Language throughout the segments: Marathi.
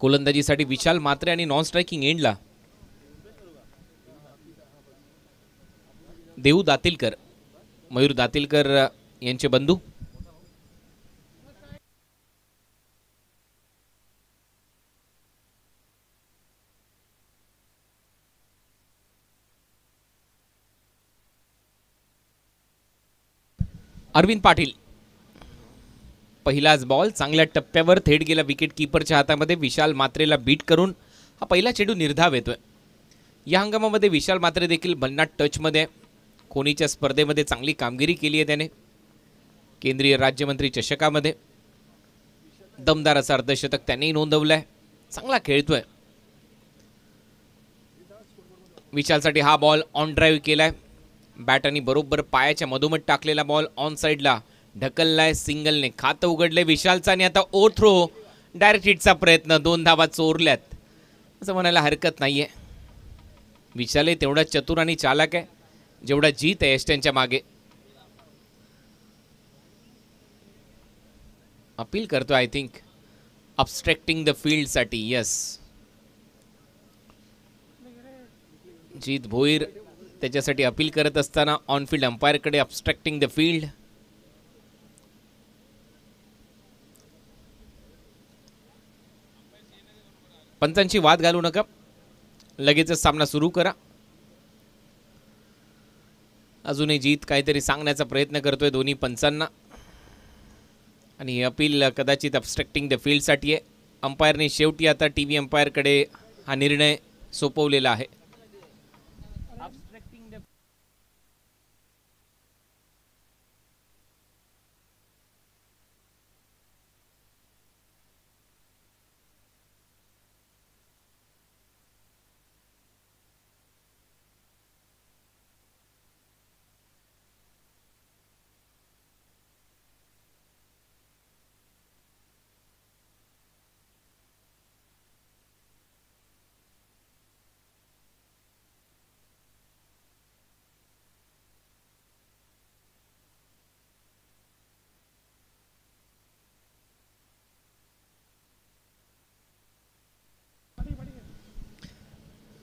गोलंदाजीसाठी विशाल मात्रे आणि नॉन स्ट्रायकिंग एंडला. देऊ दातीलकर. मयूर दातीलकर यांचे बंधू. अरविंद पाटील. पहिलाच बॉल चांगल्या टप्प्यावर थेट गेला विकेट किपरच्या हातामध्ये. विशाल मात्रेला बीट करून हा पहिला चेंडू निर्धाव येतोय. या हंगामामध्ये विशाल मात्रे देखील भन्नाट टचमध्ये आहे. कोणीच्या स्पर्धेमध्ये चांगली कामगिरी केली आहे त्याने. केंद्रीय राज्यमंत्री चषकामध्ये. दमदार असं अर्धशतक त्यांनीही नोंदवलं आहे चांगला खेळतोय. विशालसाठी हा बॉल ऑन ड्राईव्ह केलाय. बॅट आणि बरोबर पायाच्या मधोमध टाकलेला बॉल ऑन साईडला ढकललाय सिंगलने. खातं उघडले विशालचा आणि आता ओ थ्रो डायरेक्ट हिटचा प्रयत्न. दोन धावा चोरल्यात. असं म्हणायला हरकत नाही आहे विशाल विशालही तेवढा चतुर आणि चालक आहे जेवढा जीत आहे एस्टनच्या मागे. अपील करतो आय थिंक अबस्ट्रॅक्टिंग द फील्डसाठी यस जीत भोईर त्याच्यासाठी अपील करत असताना ऑन फील्ड अंपायरकडे अबस्ट्रॅक्टिंग द फील्ड पंचांची वाद घालू नका. लगेचच सामना सुरू करा. अजूनही जीत काहीतरी सांगण्याचा प्रयत्न करतोय दोन्ही पंचांना. आणि अपील कदाचित अबस्ट्रक्टिंग द फील्डसाठी आहे. अंपायरने शेवटी आता टी व्ही अंपायरकडे हा निर्णय सोपवलेला आहे.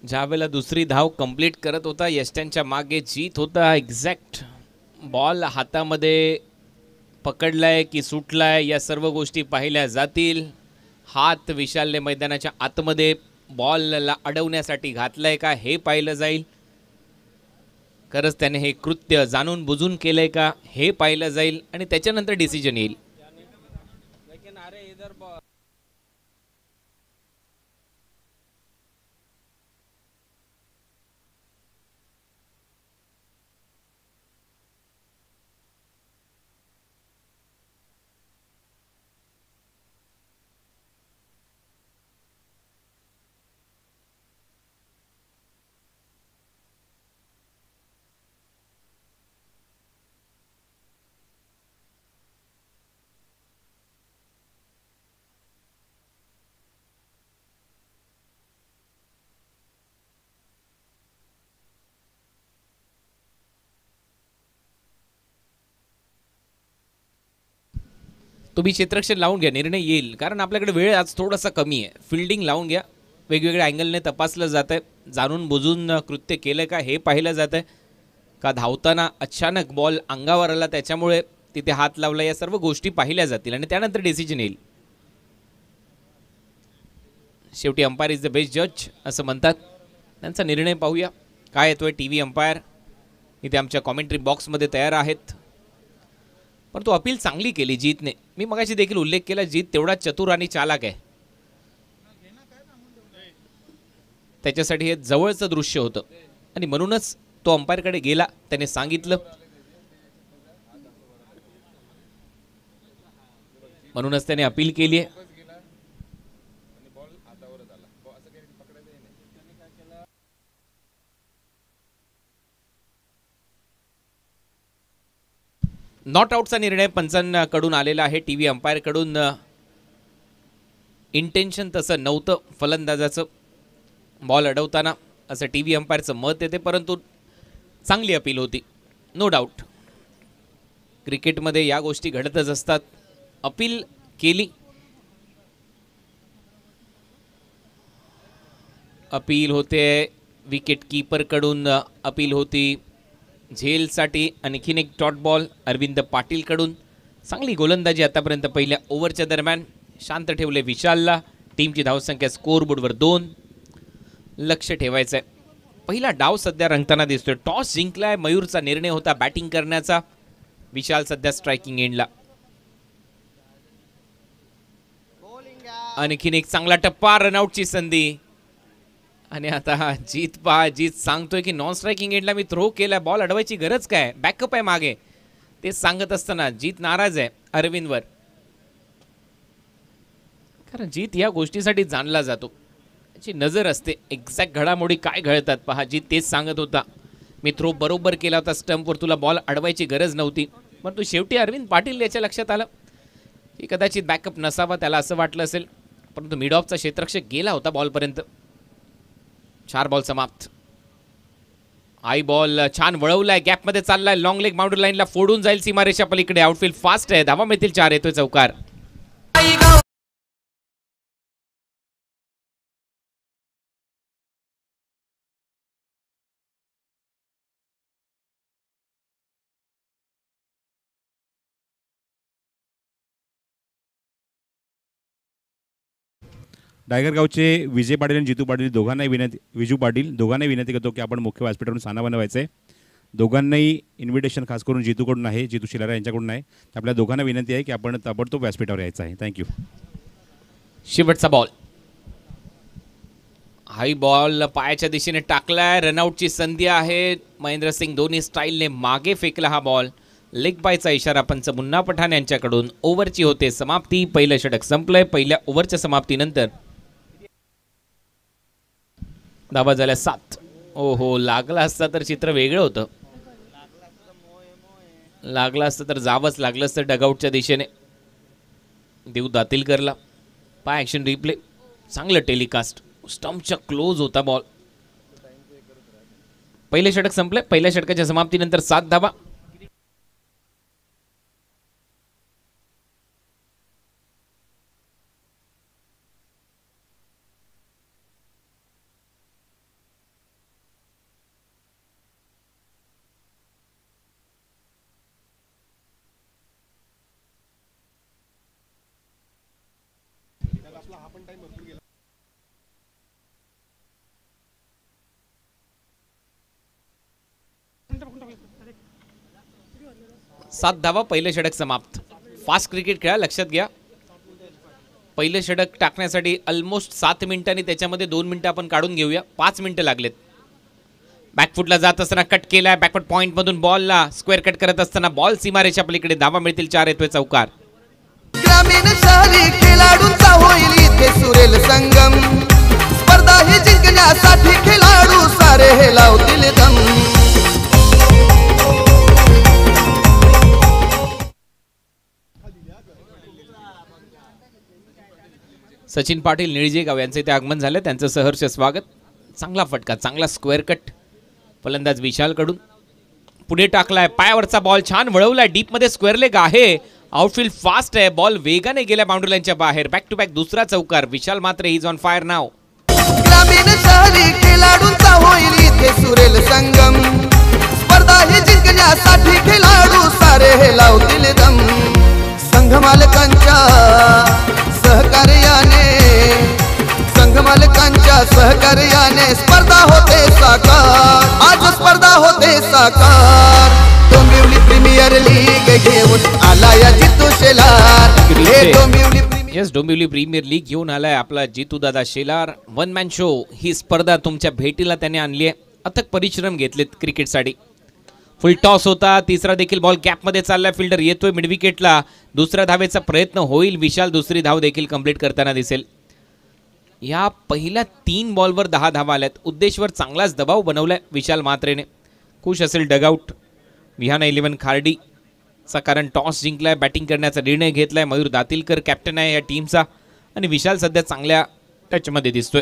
ज्या वेळेला दुसरी धाव कंप्लीट करत होता यष्ट्यांच्या मागे जीत होता एक्झॅक्ट बॉल हातामध्ये पकडलाय की सुटलाय या सर्व गोष्टी पाहिल्या जातील. हात विशालने मैदानाच्या आतमध्ये बॉलला अडवण्यासाठी घातलाय का हे पाहिलं जाईल. खरंच त्याने हे कृत्य जाणून बुजून केलंय का हे पाहिलं जाईल आणि त्याच्यानंतर डिसिजन येईल. तुम्ही क्षेत्ररक्षण लावून घ्या निर्णय येईल. कारण आपल्याकडे वेळ आज थोडासा कमी आहे. फिल्डिंग लावून घ्या. वेगवेगळ्या अँगलने तपासलं जात आहे जाणून बुजून कृत्य केलं का हे पाहिलं जात आहे का धावताना अचानक बॉल अंगावर आला त्याच्यामुळे तिथे हात लावला या सर्व गोष्टी पाहिल्या जातील आणि त्यानंतर डिसिजन येईल. शेवटी अंपायर इज द बेस्ट जज असं म्हणतात. त्यांचा निर्णय पाहूया. काय येतोय टी व्ही अंपायर इथे आमच्या कॉमेंट्री बॉक्समध्ये तयार आहेत. पण तो अपील चांगली केली जीतने. मी मगाशी देखील उल्लेख केला जीत तेवढा चतुर आणि चालाक आहे. त्याच्यासाठी हे जवळचं दृश्य होतं. आणि म्हणूनच तो अंपायरकडे गेला त्याने सांगितलं. म्हणूनच त्याने अपील केली आहे. नॉट आऊटचा निर्णय पंचांकडून आलेला आहे. टी व्ही अंपायरकडून इंटेन्शन तसं नव्हतं फलंदाजाचं. बॉल अडवताना असं टी व्ही अंपायरचं मत येते परंतु चांगली अपील होती. नो डाऊट क्रिकेटमध्ये या गोष्टी घडतच असतात. अपील केली. अपील होते. विकेट कीपरकडून अपील होती. झेलसाठी आणखीन एक डॉट बॉल अरविंद पाटीलकडून. चांगली गोलंदाजी आतापर्यंत पहिल्या ओव्हरच्या दरम्यान शांत ठेवले विशालला. टीमची धावसंख्या स्कोअरबोर्डवर दोन. लक्ष ठेवायचं आहे पहिला डाव सध्या रंगताना दिसतोय. टॉस जिंकलाय मयूरचा निर्णय होता बॅटिंग करण्याचा. विशाल सध्या स्ट्रायकिंग एंडला. आणखीन एक चांगला टप्पा रनआउटची संधी. आणि आता जीत पहा जीत सांगतोय की नॉन स्ट्रायकिंग एंडला मी थ्रो केलाय. बॉल अडवायची गरज काय? बॅकअप आहे मागे. ते सांगत असताना जीत नाराज आहे अरविंदवर. कारण जीत या गोष्टीसाठी जाणला जातो. त्याची नजर असते एक्झॅक्ट घडामोडी काय घडतात पहा. जीत तेच सांगत होता. मी थ्रो बरोबर केला होता स्टंपवर. तुला बॉल अडवायची गरज नव्हती. पण तू शेवटी अरविंद पाटील याच्या लक्षात आलं. की कदाचित बॅकअप नसावा त्याला असं वाटलं असेल. परंतु मिड ऑफचा क्षेत्रक्षक गेला होता बॉलपर्यंत चार बॉल समाप्त. आई बॉल छान वळवलाय. गॅपमध्ये चाललाय. लॉंग लेग बाउंड्री लाईनला फोडून जाईल सीमारेषा पलीकडे. आउटफील्ड फास्ट आहे. धावा मिळतील चार. येतोय चौकार. डायगर गावचे विजय पाटील आणि जितू पाटील दोघांनाही विनंती विजू पाटील दोघांनाही विनंती करतो की आपण मुख्य व्यासपीठावरून साना बनवायचं आहे दोघांनाही इन्व्हिटेशन खास करून जितूकडून आहे जितू शिलारा यांच्याकडून आहे तर आपल्या दोघांना विनंती आहे की आपण ताबडतोब व्यासपीठावर यायचं आहे. थँक्यू शेवटचा बॉल हाई बॉल पायाच्या दिशेने टाकलाय. रनआउटची संधी आहे. महेंद्र सिंग धोनी स्टाईलने मागे फेकला हा बॉल लेग बायचा इशारा पंच मुन्ना पठाण यांच्याकडून ओव्हरची होते समाप्ती. पहिलं षटक संपलंय. पहिल्या ओव्हरच्या समाप्तीनंतर धावा झाल्या सात. ओहो लागला असता तर चित्र वेगळं होतं. लागला असतं तर जावंच लागलं असतं डगआउटच्या दिशेने. देव दातील करला पाय ॲक्शन रिप्ले चांगलं टेलिकास्ट स्टम्पच्या क्लोज होता बॉल पहिले षटक संपले. पहिल्या षटकाच्या समाप्तीनंतर सात धावा. सात धावा पहिले षटक समाप्त. फास्ट क्रिकेट खेळा लक्षात घ्या. पहिले षटक टाकण्यासाठी ऑलमोस्ट सात मिनिटांनी त्याच्यामध्ये दोन मिनिटं आपण काढून घेऊया. पाच मिनिटं लागलेत. बॅकफुटला जात असताना कट केला बॅकफुट पॉईंटमधून बॉलला स्क्वेअर कट करत असताना बॉल सीमारेच्या पलीकडे धावा मिळतील चार येतोय चौकार. ग्रामीण शहरी खेळाडूंचा होईल इथे सुरेल संगम. स्पर्धा ही जिंकण्यासाठी खेळाडू सारे हे लावतील दम. सचिन पाटील निळजेगाव यांचं इथे आगमन झालं. त्यांचं सहर्ष स्वागत. चांगला फटका चांगला स्क्वेअर कट फलंदाज विशालकडून. पुढे टाकलाय पायावरचा बॉल छान वळवलाय. डीपमध्ये स्क्वेअर लेग आहे. आउटफील्ड फास्ट आहे. बॉल वेगाने गेल्या बाउंड्रीलाईनच्या बाहेर. बॅक टू बॅक दुसरा चौकार. विशाल मात्र इज ऑन फायर नाव ग्रामीण शहरी खेळाडूंचा होईल इथे सुरेल संगम. स्पर्धा जिंकण्यासाठी खेळाडू सारे हे लावतील दम. संघ मालकांच्या सहकार्याने संघ मालकांच्या सहकार्याने स्पर्धा होते साकार. आज स्पर्धा होते साकार. डोंबिवली प्रीमियर लीग घेऊन आला या जितू शेलार हे Dombivli yes Dombivli premier league घेऊन आलाय आपला Jitu Dada Shelar. One man show ही स्पर्धा तुमच्या भेटीला त्याने आणली आहे. अथक परिश्रम घेतलेत क्रिकेटसाठी. फुल टॉस होता तिसरा देखील बॉल गॅपमध्ये चाललाय. फिल्डर येतोय मिड विकेटला दुसऱ्या धावेचा प्रयत्न होईल. विशाल दुसरी धाव देखील कंप्लीट करताना दिसेल. या पहिल्या तीन बॉलवर दहा धावा आल्यात. उद्देशवर चांगलाच दबाव बनवलाय विशाल मात्रेने खुश असेल डगआउट विहाना इलेव्हन खार्डीचा कारण टॉस जिंकलाय बॅटिंग करण्याचा निर्णय घेतलाय. मयूर दातीलकर कॅप्टन आहे या टीमचा आणि विशाल सध्या चांगल्या टचमध्ये दिसतोय.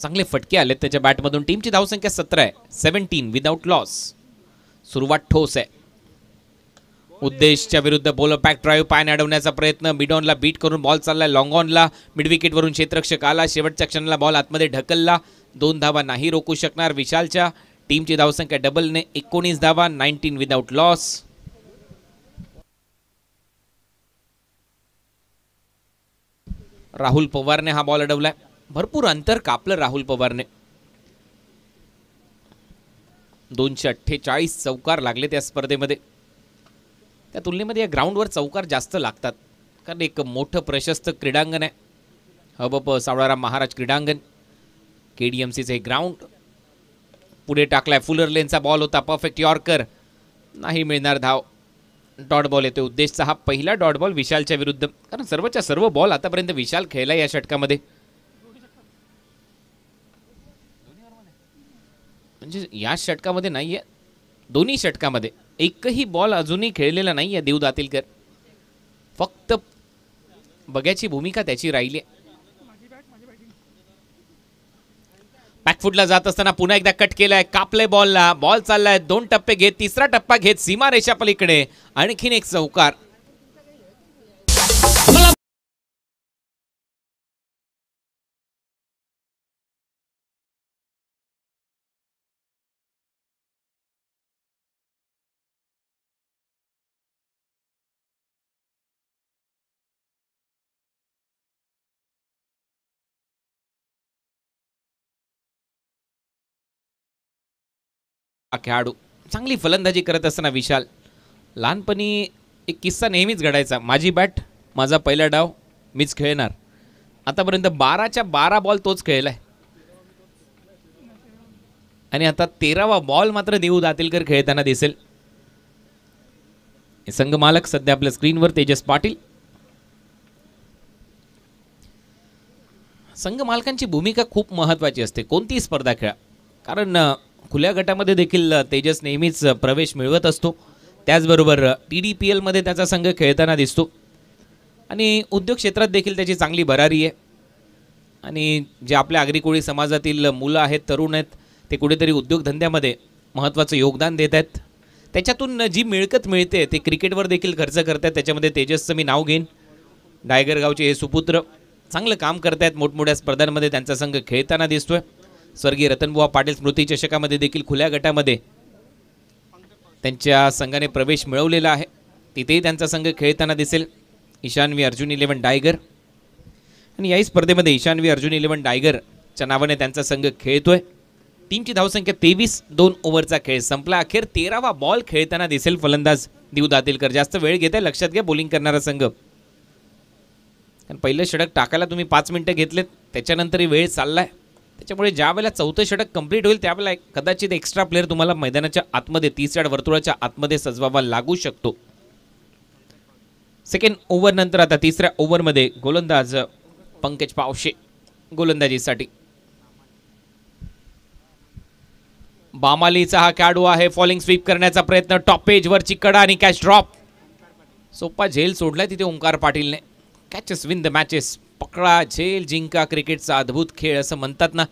चांगले फटके आलेत त्याच्या बॅटमधून टीमची धावसंख्या सतरा आहे. सेव्हन्टीन विदाऊट लॉस सुरुवात ठोस आहे. उद्देशच्या विरुद्ध बोल पॅक ड्राईव्ह पाय अडवण्याचा प्रयत्न. मिडॉनला बीट करून बॉल चाललाय. लॉंगॉनला मिडविकेटवरून क्षेत्रक्षक आला. शेवटच्या क्षणाला बॉल आतमध्ये ढकलला. दोन धावा नाही रोखू शकणार विशालच्या. टीमची धावसंख्या डबलने एकोणीस धावा नाईन्टीन विदाऊट लॉस राहुल पवारने हा बॉल अडवलाय. भरपूर अंतर कापलं राहुल पवारने. दोनशे अठ्ठेचाळीस चौकार लागले त्या स्पर्धेमध्ये. त्या तुलनेमध्ये या ग्राउंडवर चौकार जास्त लागतात. कारण एक मोठं प्रशस्त क्रीडांगण आहे. हबप सावळाराम महाराज क्रीडांगण. के डी एम सीचं हे ग्राउंड पुढे टाकलाय फुलर लेनचा बॉल होता. परफेक्ट यॉर्कर नाही मिळणार धाव. डॉट बॉल येतो उद्देशचा हा पहिला डॉट बॉल विशालच्या विरुद्ध. कारण सर्वच्या सर्व बॉल आतापर्यंत विशाल खेळला या षटकामध्ये. म्हणजे या षटकामध्ये नाही आहे दोन्ही षटकामध्ये. एकही बॉल अजूनही खेळलेला नाही आहे देव दातीलकर. फक्त बघ्याची भूमिका त्याची राहिली आहे. बॅकफुटला जात असताना पुन्हा एकदा कट केलाय कापले बॉलला बॉल चाललाय दोन टप्पे घेत तिसरा टप्पा घेत सीमा रेषा पलीकडे. आणखीन एक चौकार. हा खेळाडू चांगली फलंदाजी करत असताना विशाल. लहानपणी एक किस्सा नेहमीच घडायचा. माझी बॅट माझा पहिला डाव मीच खेळणार. आतापर्यंत बाराच्या बारा बॉल तोच खेळलाय. आणि आता तेरावा बॉल मात्र देऊ दातीलकर खेळताना दिसेल. संघ मालक सध्या आपल्या स्क्रीनवर तेजस पाटील. संघ मालकांची भूमिका खूप महत्त्वाची असते. कोणतीही स्पर्धा खेळा. कारण खुल्या गटामध्ये देखील तेजस नेहमीच प्रवेश मिळवत असतो. त्याचबरोबर टी डी पी एलमध्ये त्याचा संघ खेळताना दिसतो. आणि उद्योग क्षेत्रात देखील त्याची चांगली भरारी आहे. आणि जे आपल्या आगरी कोळी समाजातील मुलं आहेत तरुण आहेत ते कुठेतरी उद्योगधंद्यामध्ये महत्त्वाचं योगदान देत आहेत. त्याच्यातून जी मिळकत मिळते ते क्रिकेटवर देखील खर्च करतात त्याच्यामध्ये तेजसचं मी नाव घेईन. डायगर गावचे हे सुपुत्र चांगलं काम करतायत. मोठमोठ्या स्पर्धांमध्ये त्यांचा संघ खेळताना दिसतोय. स्वर्गीय रतनबुवा पाटील स्मृती चषकामध्ये देखील खुल्या गटामध्ये त्यांच्या संघाने प्रवेश मिळवलेला आहे. तिथेही त्यांचा संघ खेळताना दिसेल. ईशानवी अर्जुन इलेव्हन डायगर. आणि याही स्पर्धेमध्ये ईशानवी अर्जुन इलेव्हन डायगरच्या नावाने त्यांचा संघ खेळतोय. टीमची धावसंख्या तेवीस दोन ओव्हरचा खेळ संपला. अखेर तेरावा बॉल खेळताना दिसेल फलंदाज दिव दातीलकर. जास्त वेळ घेत आहे लक्षात घ्या बॉलिंग करणारा संघ. कारण पहिलं षडक टाकायला तुम्ही पाच मिनटं घेतलेत. त्याच्यानंतरही वेळ चाललाय. त्याच्यामुळे ज्या वेळेला चौथं षटक कंप्लीट होईल त्यावेळेला एक- कदाचित एक्स्ट्रा प्लेअर तुम्हाला मैदानाच्या आतमध्ये तिसऱ्या वर्तुळाच्या आतमध्ये सजवावा लागू शकतो. सेकंड ओव्हर नंतर आता तिसऱ्या ओव्हरमध्ये गोलंदाज पंकज पावशे गोलंदाजीसाठी. बामालीचा हा खेळाडू आहे फॉलिंग स्वीप करण्याचा प्रयत्न टॉप पेजवरची कडा आणि कॅच ड्रॉप सोपा झेल सोडलाय तिथे ओंकार पाटीलने. कॅचेस विन द मॅचेस पकडा झेल जिंका क्रिकेटचा अद्भुत खेळ असं म्हणतात ना.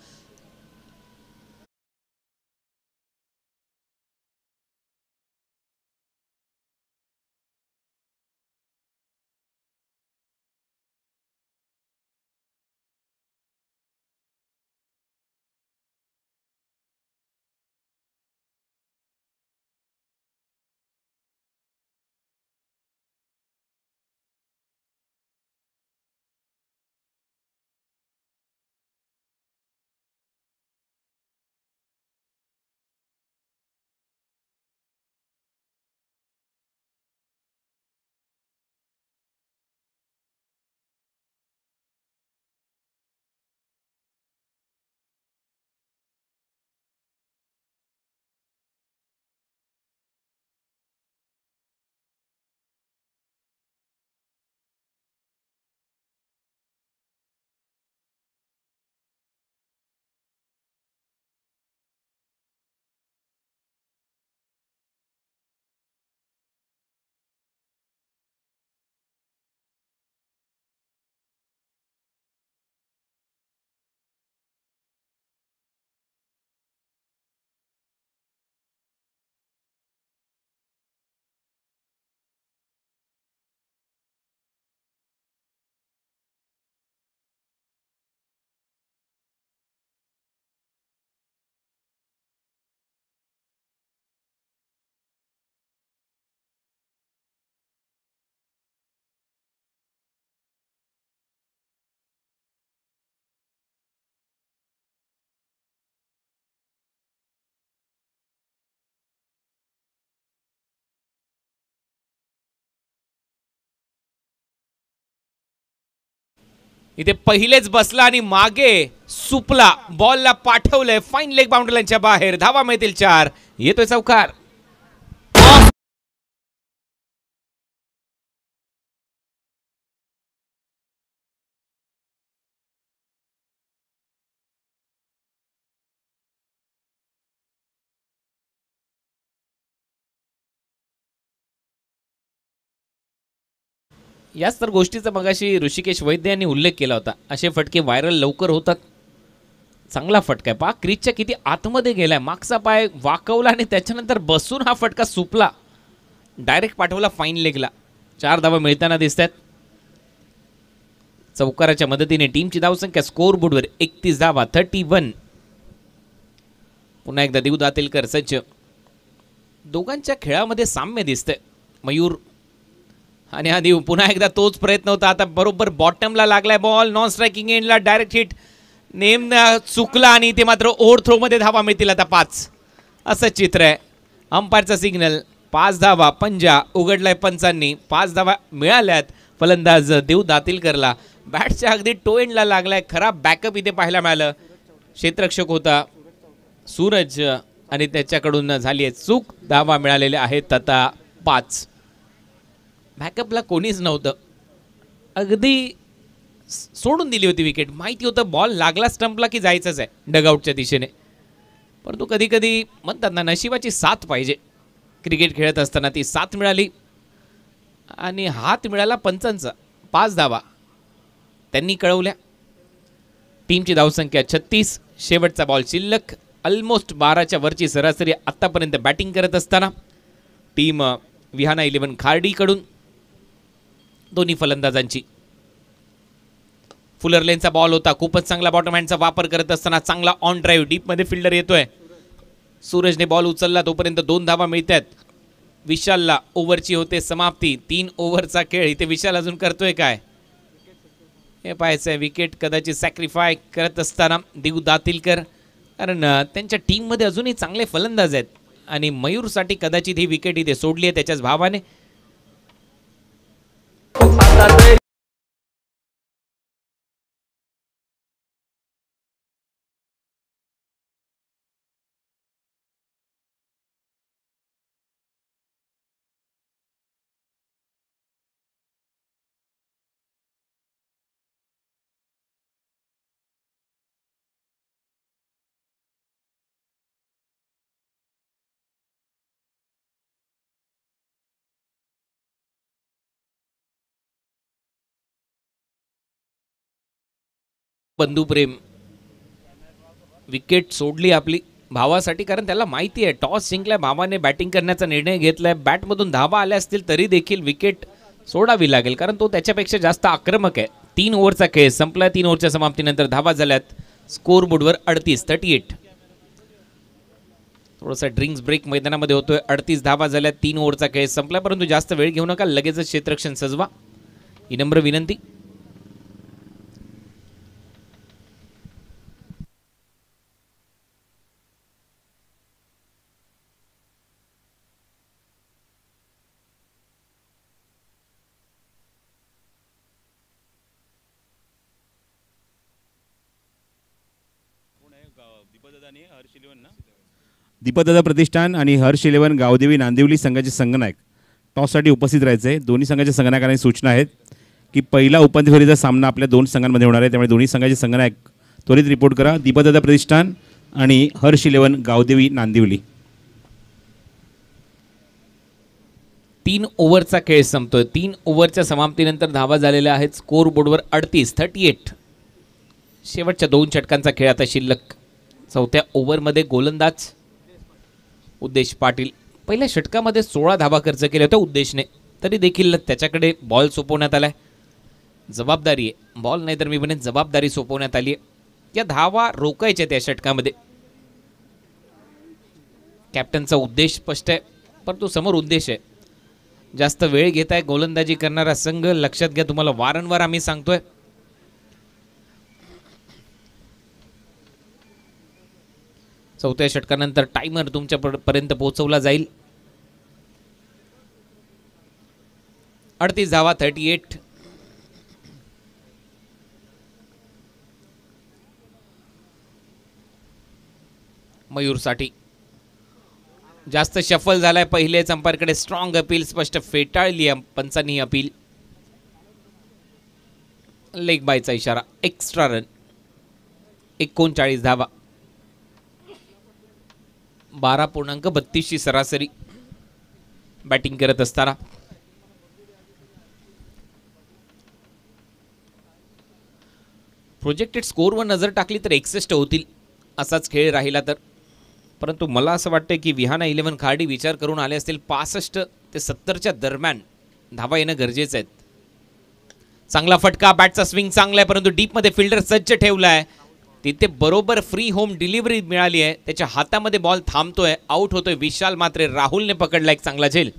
इथे पहिलेच बसला आणि मागे सुपला बॉलला पाठवलंय. फाईन लेग बाउंड्रीच्या बाहेर. धावा मिळतील चार. येतोय चौकार. याच तर गोष्टीचा मगाशी ऋषिकेश वैद्य यांनी उल्लेख केला होता. असे फटके व्हायरल लवकर होतात. चांगला फटका आहे. पा क्रीजच्या किती आतमध्ये गेलाय. मागचा पाय वाकवला आणि त्याच्यानंतर बसून हा फटका सुपला. डायरेक्ट पाठवला फाईन लेगला चार धावा मिळताना दिसत आहेत चौकाराच्या मदतीने टीमची धावसंख्या स्कोर बोर्डवर एकतीस धावा थर्टी वन पुन्हा एकदा देऊ दातेलकर सज्ज. दोघांच्या खेळामध्ये साम्य दिसतंय. मयूर आणि आधी पुन्हा एकदा तोच प्रयत्न होता. आता बरोबर बॉटमला लागलाय बॉल नॉन स्ट्रायकिंग एंडला डायरेक्ट हिट नेम चुकला आणि ते मात्र ओव्हर थ्रोमध्ये धावा मिळतील आता पाच. असं चित्र आहे. अंपायरचा सिग्नल पाच धावा पंजा उघडलाय पंचांनी. पाच धावा मिळाल्यात. फलंदाज देव दातीलकरला. बॅटच्या अगदी टो एंडला लागलाय. खराब बॅकअप इथे पाहायला मिळालं. क्षेत्रक्षक होता सूरज आणि त्याच्याकडून झाली आहे चूक. धावा मिळालेले आहेत आता पाच. बॅकअपला कोणीच नव्हतं. अगदी सोडून दिली होती विकेट माहिती होतं बॉल लागला स्टंपला की जायचंच आहे डगआउटच्या दिशेने. परंतु कधी कधी म्हणतात ना नशिबाची साथ पाहिजे. क्रिकेट खेळत असताना ती साथ मिळाली. आणि हात मिळाला पंचांचा. पाच धावा. त्यांनी कळवल्या. टीमची धावसंख्या छत्तीस. शेवटचा बॉल शिल्लक. ऑलमोस्ट बाराच्या वरची सरासरी आत्तापर्यंत बॅटिंग करत असताना. टीम विहाना इलेव्हन खार्डीकडून. दोन्ही फलंदाजांची. फुलर लेनचा बॉल होता. खूपच चांगला बॉटम हँडचा वापर करत असताना चांगला ऑन ड्राईव्ह डीपमध्ये फिल्डर येतोय. सूरजने बॉल उचलला तोपर्यंत दोन धावा मिळतात. विशालला ओव्हरची होते समाप्ती. तीन ओव्हरचा खेळ. इथे विशाल अजून करतोय काय? हे पाहायचं आहे विकेट कदाचित सॅक्रिफाय करत असताना देऊ दातीलकर. कारण त्यांच्या टीममध्ये अजूनही चांगले फलंदाज आहेत. आणि मयूरसाठी कदाचित ही विकेट इथे सोडली आहे त्याच्याच भावाने. बंधुप्रेम विकेट सोडली आपली भावासाठी कारण त्याला माहिती आहे टॉस जिंकलाय भावाने बॅटिंग करण्याचा निर्णय घेतलाय. बॅटमधून धावा आल्या असतील तरी देखील विकेट सोडावी लागेल कारण तो त्याच्यापेक्षा जास्त आक्रमक आहे. तीन ओव्हरचा खेळ संपला तीन ओव्हरच्या समाप्तीनंतर धावा झाल्यात. स्कोर बोर्डवर अडतीस थर्टी एट थोडासा ड्रिंक्स ब्रेक मैदानामध्ये होतोय. अडतीस धावा झाल्या तीन ओव्हरचा खेळ संपला परंतु जास्त वेळ घेऊ नका. लगेचच क्षेत्ररक्षण सजवा. ही नम्र विनंती. दीपदादा प्रतिष्ठान आणि हर्ष इलेवन गावदेवी नांदिवली संघाचे संघनायक. टॉससाठी उपस्थित राहायचे. दोन्ही संघाच्या संघनायकांनी सूचना आहेत की पहिला उपांत्य फेरीचा सामना आपल्या दोन संघांमध्ये होणार आहे. त्यामुळे दोन्ही संघाचे संघनायक त्वरित रिपोर्ट करा. दीपदादा प्रतिष्ठान आणि हर्ष इलेवन गावदेवी नांदिवली. तीन ओव्हरचा खेळ संपतोय. तीन ओव्हरच्या समाप्तीनंतर धावा झालेल्या आहेत. स्कोर बोर्डवर अडतीस थर्टी एट शेवटच्या दोन षटकांचा खेळ आता शिल्लक. चौथ्या ओव्हरमध्ये गोलंदाज उद्देश पाटील पहिल्या षटकामध्ये सोळा धावा खर्च केल्या होत्या उद्देशने तरी देखील त्याच्याकडे बॉल सोपवण्यात आलाय. जबाबदारी आहे. बॉल नाही तर मी म्हणेन जबाबदारी सोपवण्यात आली आहे. या धावा रोकायच्या त्या षटकामध्ये. कॅप्टनचा उद्देश स्पष्ट आहे परंतु समोर उद्देश आहे. जास्त वेळ घेत आहे गोलंदाजी करणारा संघ लक्षात घ्या तुम्हाला वारंवार आम्ही सांगतोय चौथ्या षटकानंतर टायमर तुमच्यापर्यंत पोहोचवला जाईल. अडतीस धावा थर्टी एट मयूरसाठी. जास्त शफल झालाय पहिले अंपायरकडे स्ट्रॉंग अपील स्पष्ट फेटाळली पंचांनी अपील लेग बायचा इशारा. एक्स्ट्रा रन एकोणचाळीस धावा. बारा पूर्णांक बत्तीसची सरासरी बॅटिंग करत असताना. प्रोजेक्टेड स्कोअरवर नजर टाकली तर एकसष्ट होतील असाच खेळ राहिला तर. परंतु मला असं वाटतं की विहाना इलेव्हन खार्डी विचार करून आले असतील पासष्ट ते सत्तरच्या दरम्यान धावा येणं गरजेचं आहे. चांगला फटका बॅटचा स्विंग चांगला आहे परंतु डीपमध्ये फिल्डर सज्ज ठेवला आहे तिथे बरोबर फ्री होम डिलिव्हरी मिळाली आहे. त्याच्या हातामध्ये बॉल थांबतोय. आउट होतोय. विशाल मात्र राहुलने पकडला एक चांगला झेल.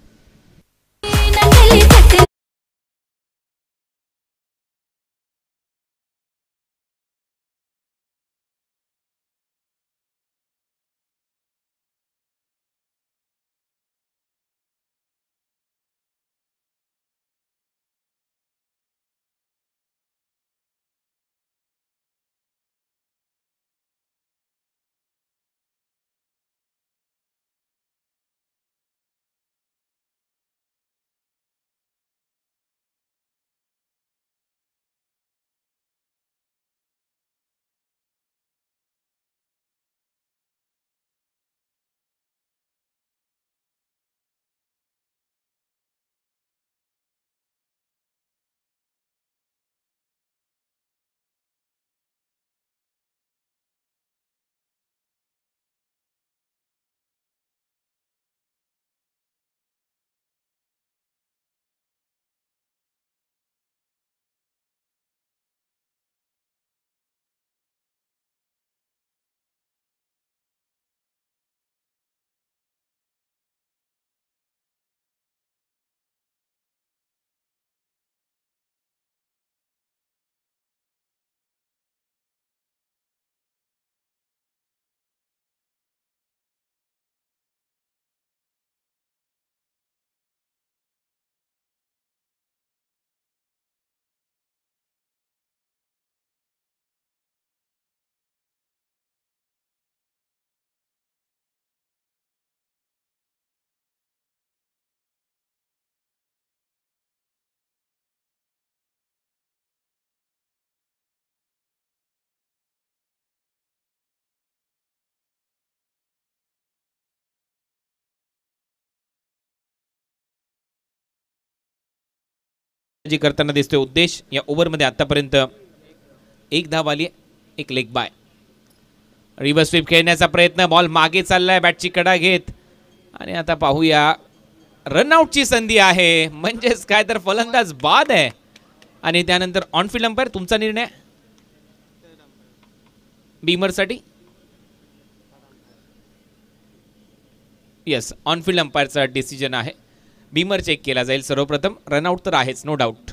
जी करताना दिसतोय उद्देश या ओव्हरमध्ये आतापर्यंत एक धाव आली एक लेग बाय. रिव्हर्स स्वीप खेळण्याचा प्रयत्न बॉल मागे चाललाय बॅटची कडा घेत. आणि आता पाहूया रनआउटची संधी आहे. म्हणजेच काय तर फलंदाज बाद आहे. आणि त्यानंतर ऑनफिल्ड अंपायर तुमचा निर्णय? बीमरसाठी येस ऑनफिल्ड अंपायरचा डिसिजन आहे. बीमर चेक केला जाईल. सर्वप्रथम रनआउट तर आहेच no doubt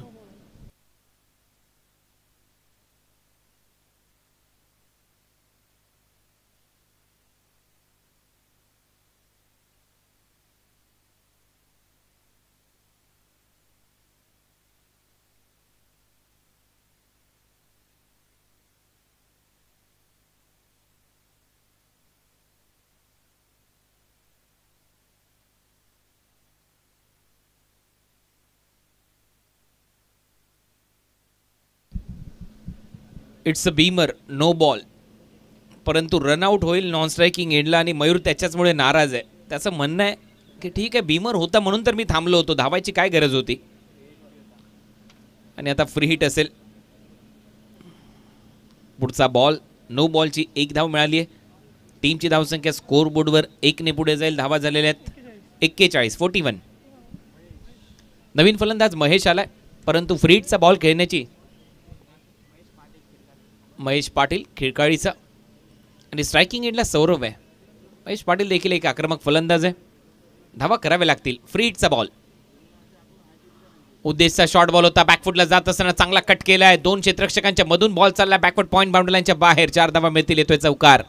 it's a beamer no ball परंतु रनआउट होईल नॉन स्ट्रायकिंग एंडला आणि मयूर त्याच्याचमुळे नाराज आहे. त्याचं म्हणणं आहे की ठीक आहे बीमर होता म्हणून तर मी थांबलो होतो. धावायची काय गरज होती? आणि आता फ्री हिट असेल. पुढचा बॉल नो बॉलची एक धाव मिळाली आहे टीमची धावसंख्या स्कोर बोर्डवर एकने पुढे जाईल. धावा झालेल्या आहेत एक्केचाळीस फोर्टी वन नवीन फलंदाज महेश आलाय. परंतु फ्रीटचा बॉल खेळण्याची महेश पाटील खिळकाळीचा. आणि स्ट्रायकिंग एंडला सौरभ आहे. महेश पाटील देखील एक आक्रमक फलंदाज आहे. धावा कराव्या लागतील. फ्री हिटचा बॉल उद्देशचा शॉर्ट बॉल होता. बॅकफुटला जात असताना चांगला कट केला आहे. दोन क्षेत्रक्षकांच्या मधून बॉल चालला. बॅकफुट पॉईंट बाउंड्रीलाईनच्या बाहेर चार धावा मिळतील. येतोय चौकार.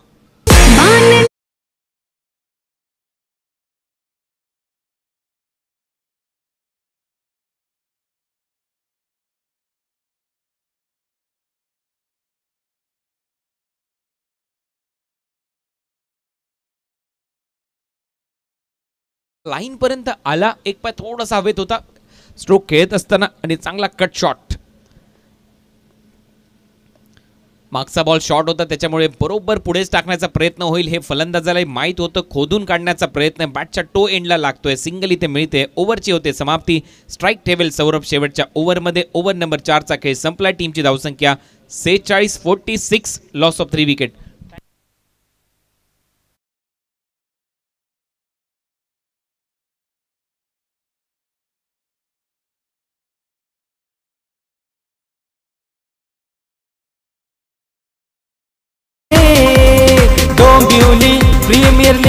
लाईनपर्यंत आला. एक पाय थोडासा हवेत होता. स्ट्रोक खेळत असताना आणि चांगला कट शॉट मागचा बॉल शॉर्ट होता. त्याच्यामुळे बरोबर पुढेच टाकण्याचा प्रयत्न होईल. हे फलंदाजालाही माहीत होतं. खोदून काढण्याचा प्रयत्न बॅटच्या टो एंडला लागतोय. सिंगल इथे मिळते. ओव्हरची होते. समाप्ती. स्ट्राईक ठेवेल सौरभ शेवटच्या ओव्हरमध्ये ओव्हर नंबर चारचा खेळ संपला टीमची धावसंख्या सेहेचाळीस forty six loss of three wicket league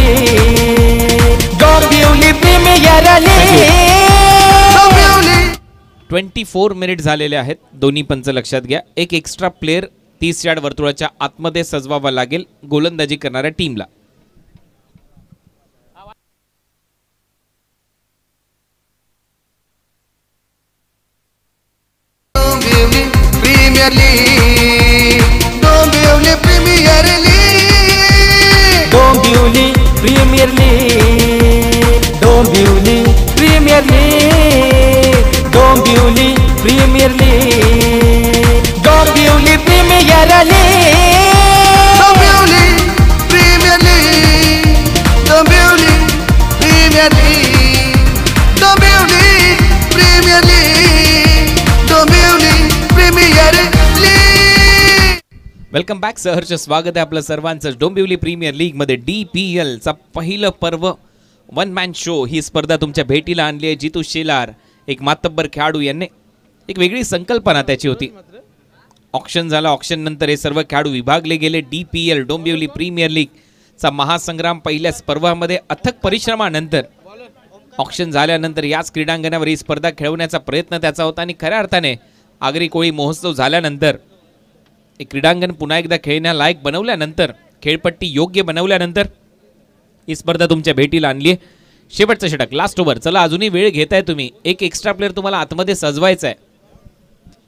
Dombivli premier league Dombivli twenty four minute झालेले आहेत दोन्ही पंच लक्षात घ्या. एक एक्स्ट्रा प्लेअर तीस यार्ड वर्तुळाच्या आतमध्ये सजवावा लागेल गोलंदाजी करणाऱ्या टीमला वेलकम बॅक सहर्ष स्वागत आहे आपलं सर्वांचं. डोंबिवली प्रीमियर लीगमध्ये डी पी एलचा पहिलं पर्व. वन मॅन शो ही स्पर्धा तुमच्या भेटीला आणली आहे. जितू शेलार एक मातब्बर खेळाडू यांनी एक वेगळी संकल्पना त्याची होती. ऑक्शन झाला. ऑक्शन नंतर हे सर्व खेळाडू विभागले गेले. D P L Dombivli premier लीगचा महासंग्राम पहिल्या पर्वामध्ये अथक परिश्रमानंतर. ऑक्शन झाल्यानंतर याच क्रीडांगणावर ही स्पर्धा खेळवण्याचा प्रयत्न त्याचा होता. आणि खऱ्या अर्थाने आगरी कोळी महोत्सव झाल्यानंतर हे क्रीडांगण पुन्हा एकदा खेळण्यालायक बनवल्यानंतर खेळपट्टी योग्य बनवल्यानंतर ही स्पर्धा तुमच्या भेटीला आणली आहे शेवटचं षटक लास्ट ओव्हर चला अजूनही वेळ घेताय तुम्ही. एक एक्स्ट्रा प्लेअर तुम्हाला आतमध्ये सजवायचा आहे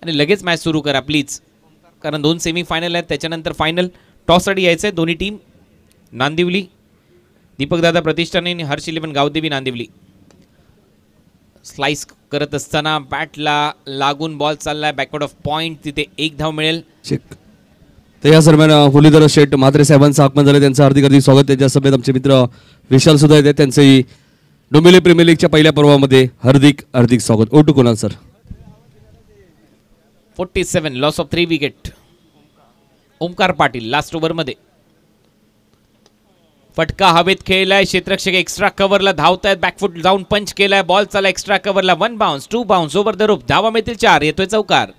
आणि लगेच मॅच सुरू करा प्लीज कारण दोन सेमी फायनल आहेत त्याच्यानंतर फायनल टॉससाठी यायचं आहे दोन्ही टीम नांदिवली दीपकदादा प्रतिष्ठाने आणि हर्ष इलेवन गावदेवी नांदिवली. स्लाइस करत असताना बॅटला लागून बॉल चाललाय. बॅकवर्ड ऑफ पॉईंट तिथे एक धाव मिळेल. तर या दरम्यान मुरलीधर शेठ म्हात्रे साहेबांचं आगमन झालं. त्यांचं हार्दिक हार्दिक स्वागत. त्यांच्या सभेत आमचे मित्र विशाल सुद्धा येते त्यांचंही डोंबिवली प्रीमियर लीगच्या पहिल्या पर्वामध्ये हार्दिक हार्दिक स्वागत. Over to Kunal sir? Forty seven loss of three wicket Omkar Patil last ओव्हरमध्ये फटका हवेत खेळलाय. क्षेत्रक्षक एक्स्ट्रा कव्हरला धावतायत. बॅकफुट जाऊन पंच केलाय. बॉल चाला extra कव्हरला one bounce two bounce over the rope धावा मिळतील चार. येतोय चौकार.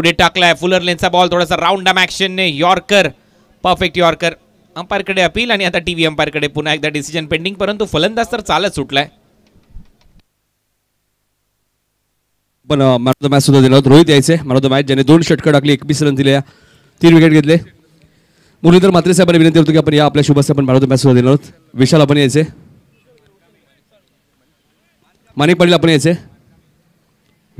पुढे टाकलाय फुलर लेनचा बॉल थोडासा राऊंड डॅम ऍक्शनने यॉर्कर परफेक्ट यॉर्कर अंपायरकडे अपील आणि आता टीव्ही अंपायरकडे पुन्हा एकदा डिसिजन पेंडिंग परंतु फलंदाज तर चालत सुटलाय. पण मॅन ऑफ द मॅच सुद्धा दिला होता. रोहित यायचे. मॅन ऑफ द मॅच ज्याने दोन षटकं टाकली एकवीस रन दिल्या तीन विकेट घेतले. मुरलीधर मात्रे साहेबांनी विनंती होतो की आपण या आपल्या शुभस्य आपण मॅन ऑफ द मॅच सुद्धा दिला आहोत. विशाल आपण यायचे. माणिक पाटील आपण यायचे.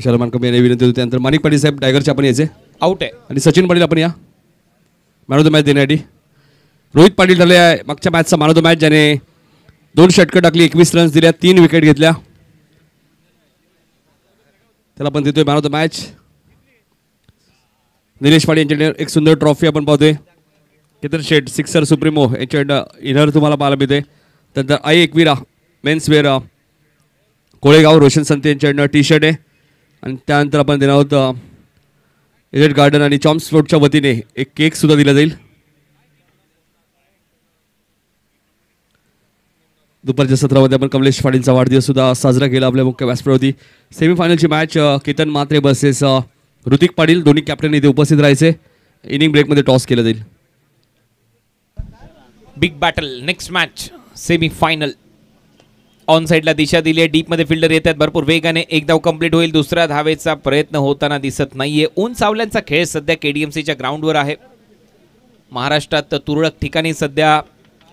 विशाल मानकम यांनी विनंती होती त्यानंतर माणिक पाटील साहेब टायगरचे आपण यायचे. आउट आहे. आणि सचिन पाटील आपण या. मॅन ऑफ द मॅच देण्यासाठी. रोहित पाटील ठरले आहे. मागच्या मॅचचा मॅन ऑफ द मॅच ज्याने दोन षटकं टाकली एकवीस रन्स दिल्या तीन विकेट घेतल्या. त्याला आपण देतोय man of the match Nilesh Patil यांच्याकडे एक सुंदर ट्रॉफी आपण पाहतोय. केतन शेट सिक्सर सुप्रिमो यांच्याकडं इनर तुम्हाला पाहायला मिळते त्यानंतर आई एकविरा मेन्स वेअर कोळेगाव रोशन संत यांच्याकडनं टी शर्ट आहे. आणि त्यानंतर आपण देणार आहोत एजेट गार्डन आणि चॉम्स फ्लोटच्या वतीने एक केक सुद्धा दिला जाईल. दुपारच्या सत्रामध्ये आपण कमलेश पाटीलचा वाढदिवस सुद्धा साजरा केला आपल्या मुख्य व्यासपीठावरती. सेमीफायनलची मॅच केतन मात्रे बसेस ऋतिक पाटील. दोन्ही कॅप्टन इथे उपस्थित राहायचे. इनिंग ब्रेकमध्ये टॉस केलं जाईल. Big battle next match semi final on साईडला दिशा दिली आहे. डीपमध्ये फिल्डर येत आहेत. भरपूर वेगाने एक धाव कंप्लीट होईल. दुसऱ्या धावेचा प्रयत्न होताना दिसत नाहीये. ऊन सावल्यांचा खेळ सध्या के डी एम सीच्या ग्राउंडवर आहे. महाराष्ट्रात तुरळक ठिकाणी सध्या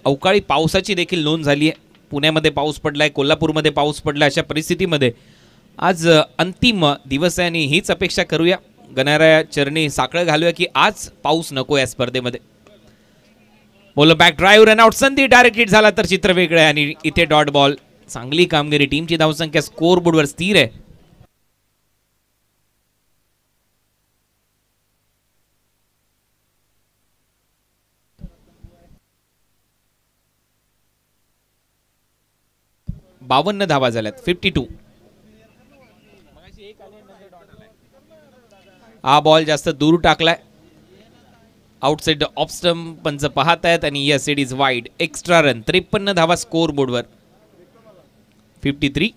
अवकाळी पावसाची देखील नोंद झाली आहे. पुण्यामध्ये पाऊस पडलाय. कोल्हापूरमध्ये पाऊस पडलाय. अशा परिस्थितीमध्ये आज अंतिम दिवस आहे आणि हीच अपेक्षा करूया. गणाऱ्या चरणी साखळं घालूया की आज पाऊस नको या स्पर्धेमध्ये. Ball back driver run out संधी डायरेक्ट हिट झाला तर चित्र वेगळं आहे आणि इथे डॉट बॉल चांगली कामगिरी. टीमची धावसंख्या स्कोर बोर्डवर स्थिर आहे. बावन्न धावा झाल्यात. फिफ्टी टू हा बॉल जास्त दूर टाकलाय. आउटसाइड ऑफ स्टंप पंच पाहत आहेत आणि yes it is wide extra run त्रेपन्न धावा स्कोर बोर्डवर फिफ्टी थ्री.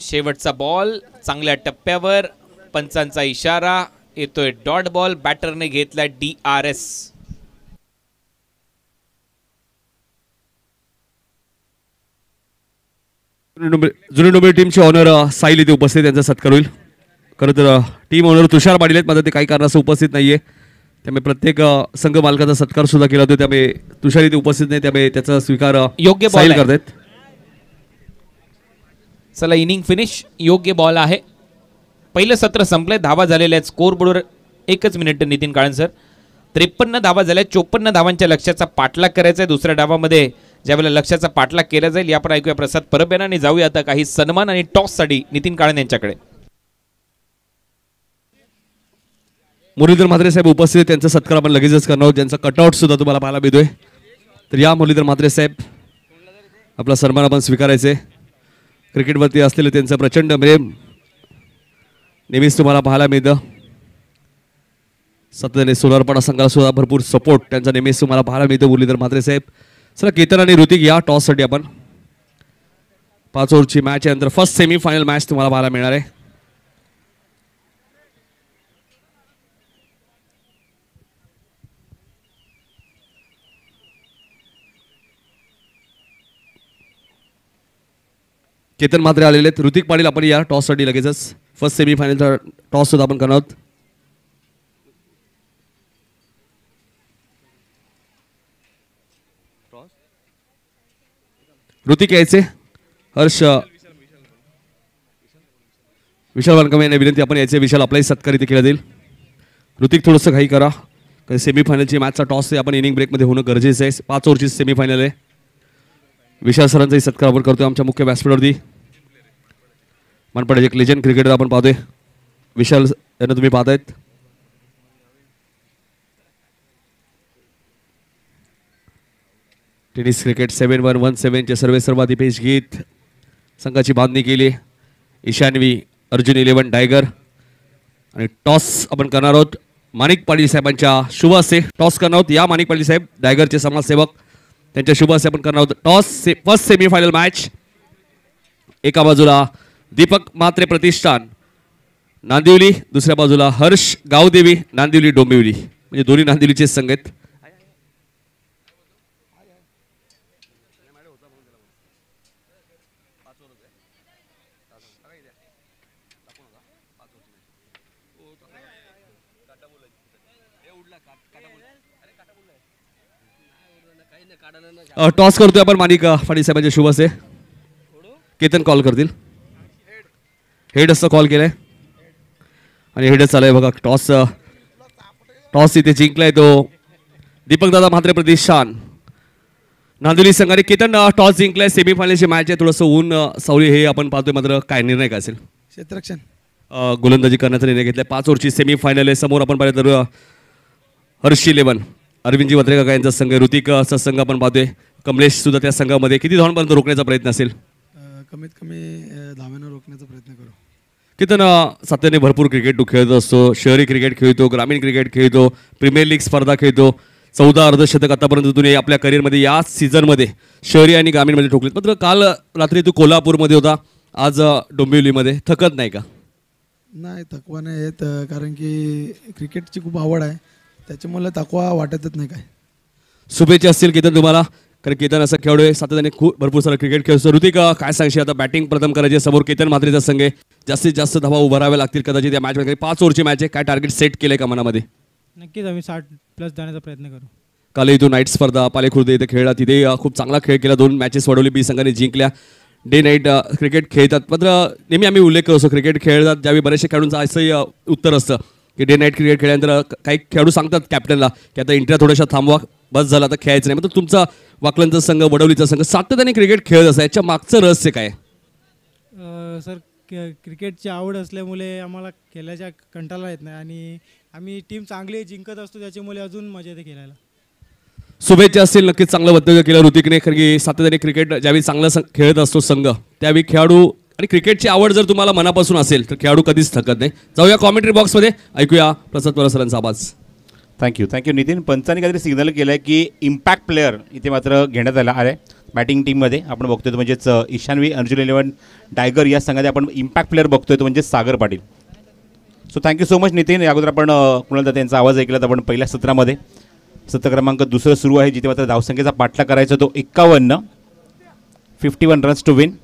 शेवटचा बॉल चांगल्या टप्प्यावर पंचांचा इशारा येतोय डॉट बॉल बॅटरने घेतलाय डी आर एस जुनी डोंबिवली जुनी डोंबिवली टीमचे ऑनर साईल इथे उपस्थित त्यांचा सत्कार होईल. खरं तर टीम ऑनर तुषार पाटील आहेत. मात्र ते काही कारणास्तव उपस्थित नाहीये. त्यामुळे प्रत्येक संघ मालकाचा सत्कार सुद्धा केला जातो. त्यामुळे तुषार इथे उपस्थित नाही त्यामुळे त्याचा स्वीकार योग्य आहे. करतायत. चला इनिंग फिनिश. योग्य बॉल आहे. पहिलं सत्र संपलंय. धावा झालेल्या आहेत स्कोर बोर्डवर एकच मिनिट नितीन काळन सर त्रेपन्न धावा झाल्या चोपन्न धावांच्या लक्ष्याचा पाठलाग करायचा आहे. दुसऱ्या डावामध्ये ज्यावेळेला लक्ष्याचा पाठलाग केला जाईल या पण ऐकूया प्रसाद परब यांना. आणि जाऊया आता काही सन्मान आणि टॉससाठी नितीन काळन यांच्याकडे. मुरलीधर म्हात्रे साहेब उपस्थित त्यांचा सत्कार आपण लगेचच करणार आहोत. ज्यांचा कटआउट सुद्धा तुम्हाला पाहायला मिळतोय. तर या मुरलीधर म्हात्रे साहेब आपला सन्मान आपण स्वीकारायचे. क्रिकेटवरती असलेलं त्यांचं प्रचंड प्रेम नेहमीच तुम्हाला पाहायला मिळतं. सत्याने सोलारपाडा संघाला सुद्धा भरपूर सपोर्ट त्यांचा नेहमीच तुम्हाला पाहायला मिळतो मुरलीधर म्हात्रे साहेब. सर केतन आणि ऋतिक या टॉससाठी आपण पाच ओव्हरची मॅच आहे. नंतर फर्स्ट सेमीफायनल मॅच तुम्हाला पाहायला मिळणार आहे. केतन मात्रे आलेले आहेत. ऋतिक पाटील आपण या टॉससाठी लगेचच फर्स्ट सेमीफायनलचा टॉस सुद्धा आपण करणार आहोत. ऋतिक यायचे. हर्ष. विशाल वानकम यांना विनंती आपण यायचे. विशाल आपलाही सत्कार इथे केला जाईल. ऋतिक थोडंसं घाई करा. कारण सेमीफायनलची मॅचचा टॉस आहे आपण इनिंग ब्रेकमध्ये होणं गरजेचं आहे. पाच ओव्हरची सेमीफायनल आहे. विशाल सरांचाही सत्कार आपण करतोय आमच्या मुख्य व्यासपीठावरती मनपाड्याचे एक लेजंड क्रिकेटर आपण पाहतोय. विशाल यांना तुम्ही पाहतायत. Tennis cricket seven one one सेव्हनचे सर्वे सर्वाधिपेश गीत. संघाची बांधणी केली. ईशानवी अर्जुन इलेव्हन टायगर आणि टॉस आपण करणार आहोत. माणिक पाटील साहेबांच्या शुभ असे टॉस करणार आहोत. या माणिक पाटील साहेब डायगरचे समाजसेवक. त्यांच्या शुभासे आपण करणार आहोत टॉस से फर्स्ट सेमीफायनल मॅच एका बाजूला दीपक मात्रे प्रतिष्ठान नांदिवली दुसऱ्या बाजूला हर्ष गावदेवी नांदिवली डोंबिवली. म्हणजे दोन्ही नांदिवलीचे संघ आहेत. टॉस करतोय आपण अ, पाटील साहेबांच्या शुभ हस्ते केतन कॉल करतील. हेड असं कॉल केलंय. आणि हेडच चालू आहे बघा टॉस टॉस इथे जिंकलाय तो. दीपक दादा म्हात्रे प्रतिष्ठान नांदुली संघाने केतन टॉस जिंकलाय. सेमीफायनलची मॅच आहे. थोडंसं ऊन सावली हे आपण पाहतोय मात्र काय निर्णय काय असेल? क्षेत्ररक्षण. अ, गोलंदाजी करण्याचा निर्णय घेतलाय. पाच ओव्हरची सेमीफायनल आहे. समोर आपण पाहिलं तर हर्ष इलेवन अरविंदजी वत्रेका यांचा संघ आहे. ऋतिक अ, चा संघ आपण पाहतोय. कमलेश सुद्धा त्या संघामध्ये किती धावांपर्यंत रोखण्याचा प्रयत्न असेल? कमीत कमी धाव्यानं रोखण्याचा प्रयत्न करू. कितन सातत्याने भरपूर क्रिकेट तो खेळत असतो शहरी क्रिकेट खेळतो ग्रामीण क्रिकेट खेळतो प्रीमियर लीग स्पर्धा खेळतो चौदा अर्धशतक आतापर्यंत तुम्ही आपल्या करिअरमध्ये या सीझनमध्ये शहरी आणि ग्रामीणमध्ये ठोकलेत. मात्र काल रात्री तू कोल्हापूरमध्ये होता आज डोंबिवलीमध्ये. थकत नाही का? नाही थकवा नाही येत कारण की क्रिकेटची खूप आवड आहे. त्याच्यामुळे थकवा वाटतच नाही काय. शुभेच्छा असतील केतन तुम्हाला. कारण केतन असं खेळाडू आहे. सातत्याने खूप भरपूर सारा क्रिकेट खेळतो. ऋतिक काय सांगशील? आता बॅटिंग प्रथम करायची. समोर केतन म्हात्रेचा संघ आहे. जास्तीत जास्त धावा उभाराव्या लागतील कदाचित या मॅचमध्ये पाच ओव्हरची मॅच आहे. काय टार्गेट सेट केलंय का मनामध्ये? नक्कीच आम्ही साठ प्लस जाण्याचा प्रयत्न करू. काल इथून नाईट स्पर्धा पालेखुर्द इथे खेळला. तिथे खूप चांगला खेळ केला. दोन मॅचेस वडवली बी संघाने जिंकल्या. डे नाईट क्रिकेट खेळतात. मात्र नेहमी आम्ही उल्लेख करतो. क्रिकेट खेळतात. ज्यावेळी बरेचसे खेळाडूंचं असंही उत्तर असतं. की डे नाईट क्रिकेट खेळल्यानंतर काही खेळाडू सांगतात कॅप्टनला की आता इंडिया थोड्याशा थांबवा बस झाला आता खेळायचं नाही. मात्र तुमचा वाकलनचा संघ वडवलीचा संघ सातत्याने क्रिकेट खेळत असा याच्या मागचं रहस्य काय सर क्रिकेटची आवड असल्यामुळे आम्हाला खेळायच्या कंटाळा येत नाही आणि आम्ही टीम चांगली जिंकत असतो त्याच्यामुळे अजून मजा येते खेळायला. शुभेच्छा असतील नक्कीच चांगलं वक्तव्य केलं ऋतिकने की सातत्याने क्रिकेट ज्यावेळी चांगलं खेळत असतो संघ त्यावेळी खेळाडू आणि क्रिकेटची आवड जर तुम्हाला मनापासून असेल तर खेळाडू कधीच थकत नाही. जाऊया कॉमेंट्री बॉक्समध्ये ऐकूया प्रसाद पवार सरांचा आवाज. थँक्यू थँक्यू नितीन पंचांनी काहीतरी सिग्नल केलं आहे की इम्पॅक्ट प्लेअर इथे मात्र घेण्यात आला. आहे बॅटिंग टीममध्ये आपण बघतोय तो म्हणजेच ईशानवी अर्जुन इलेवन टायगर या संघात आपण इम्पॅक्ट प्लेअर बघतोय तो म्हणजे Sagar Patil. So thank you so much Nitin. अगोदर आपण अ, कुणाल दत्त यांचा आवाज ऐकला तर आपण पहिल्या सत्रामध्ये. सत्र क्रमांक दुसरं सुरू आहे जिथे मात्र धावसंख्येचा पाठला करायचा तो एक्कावन्न fifty one runs to win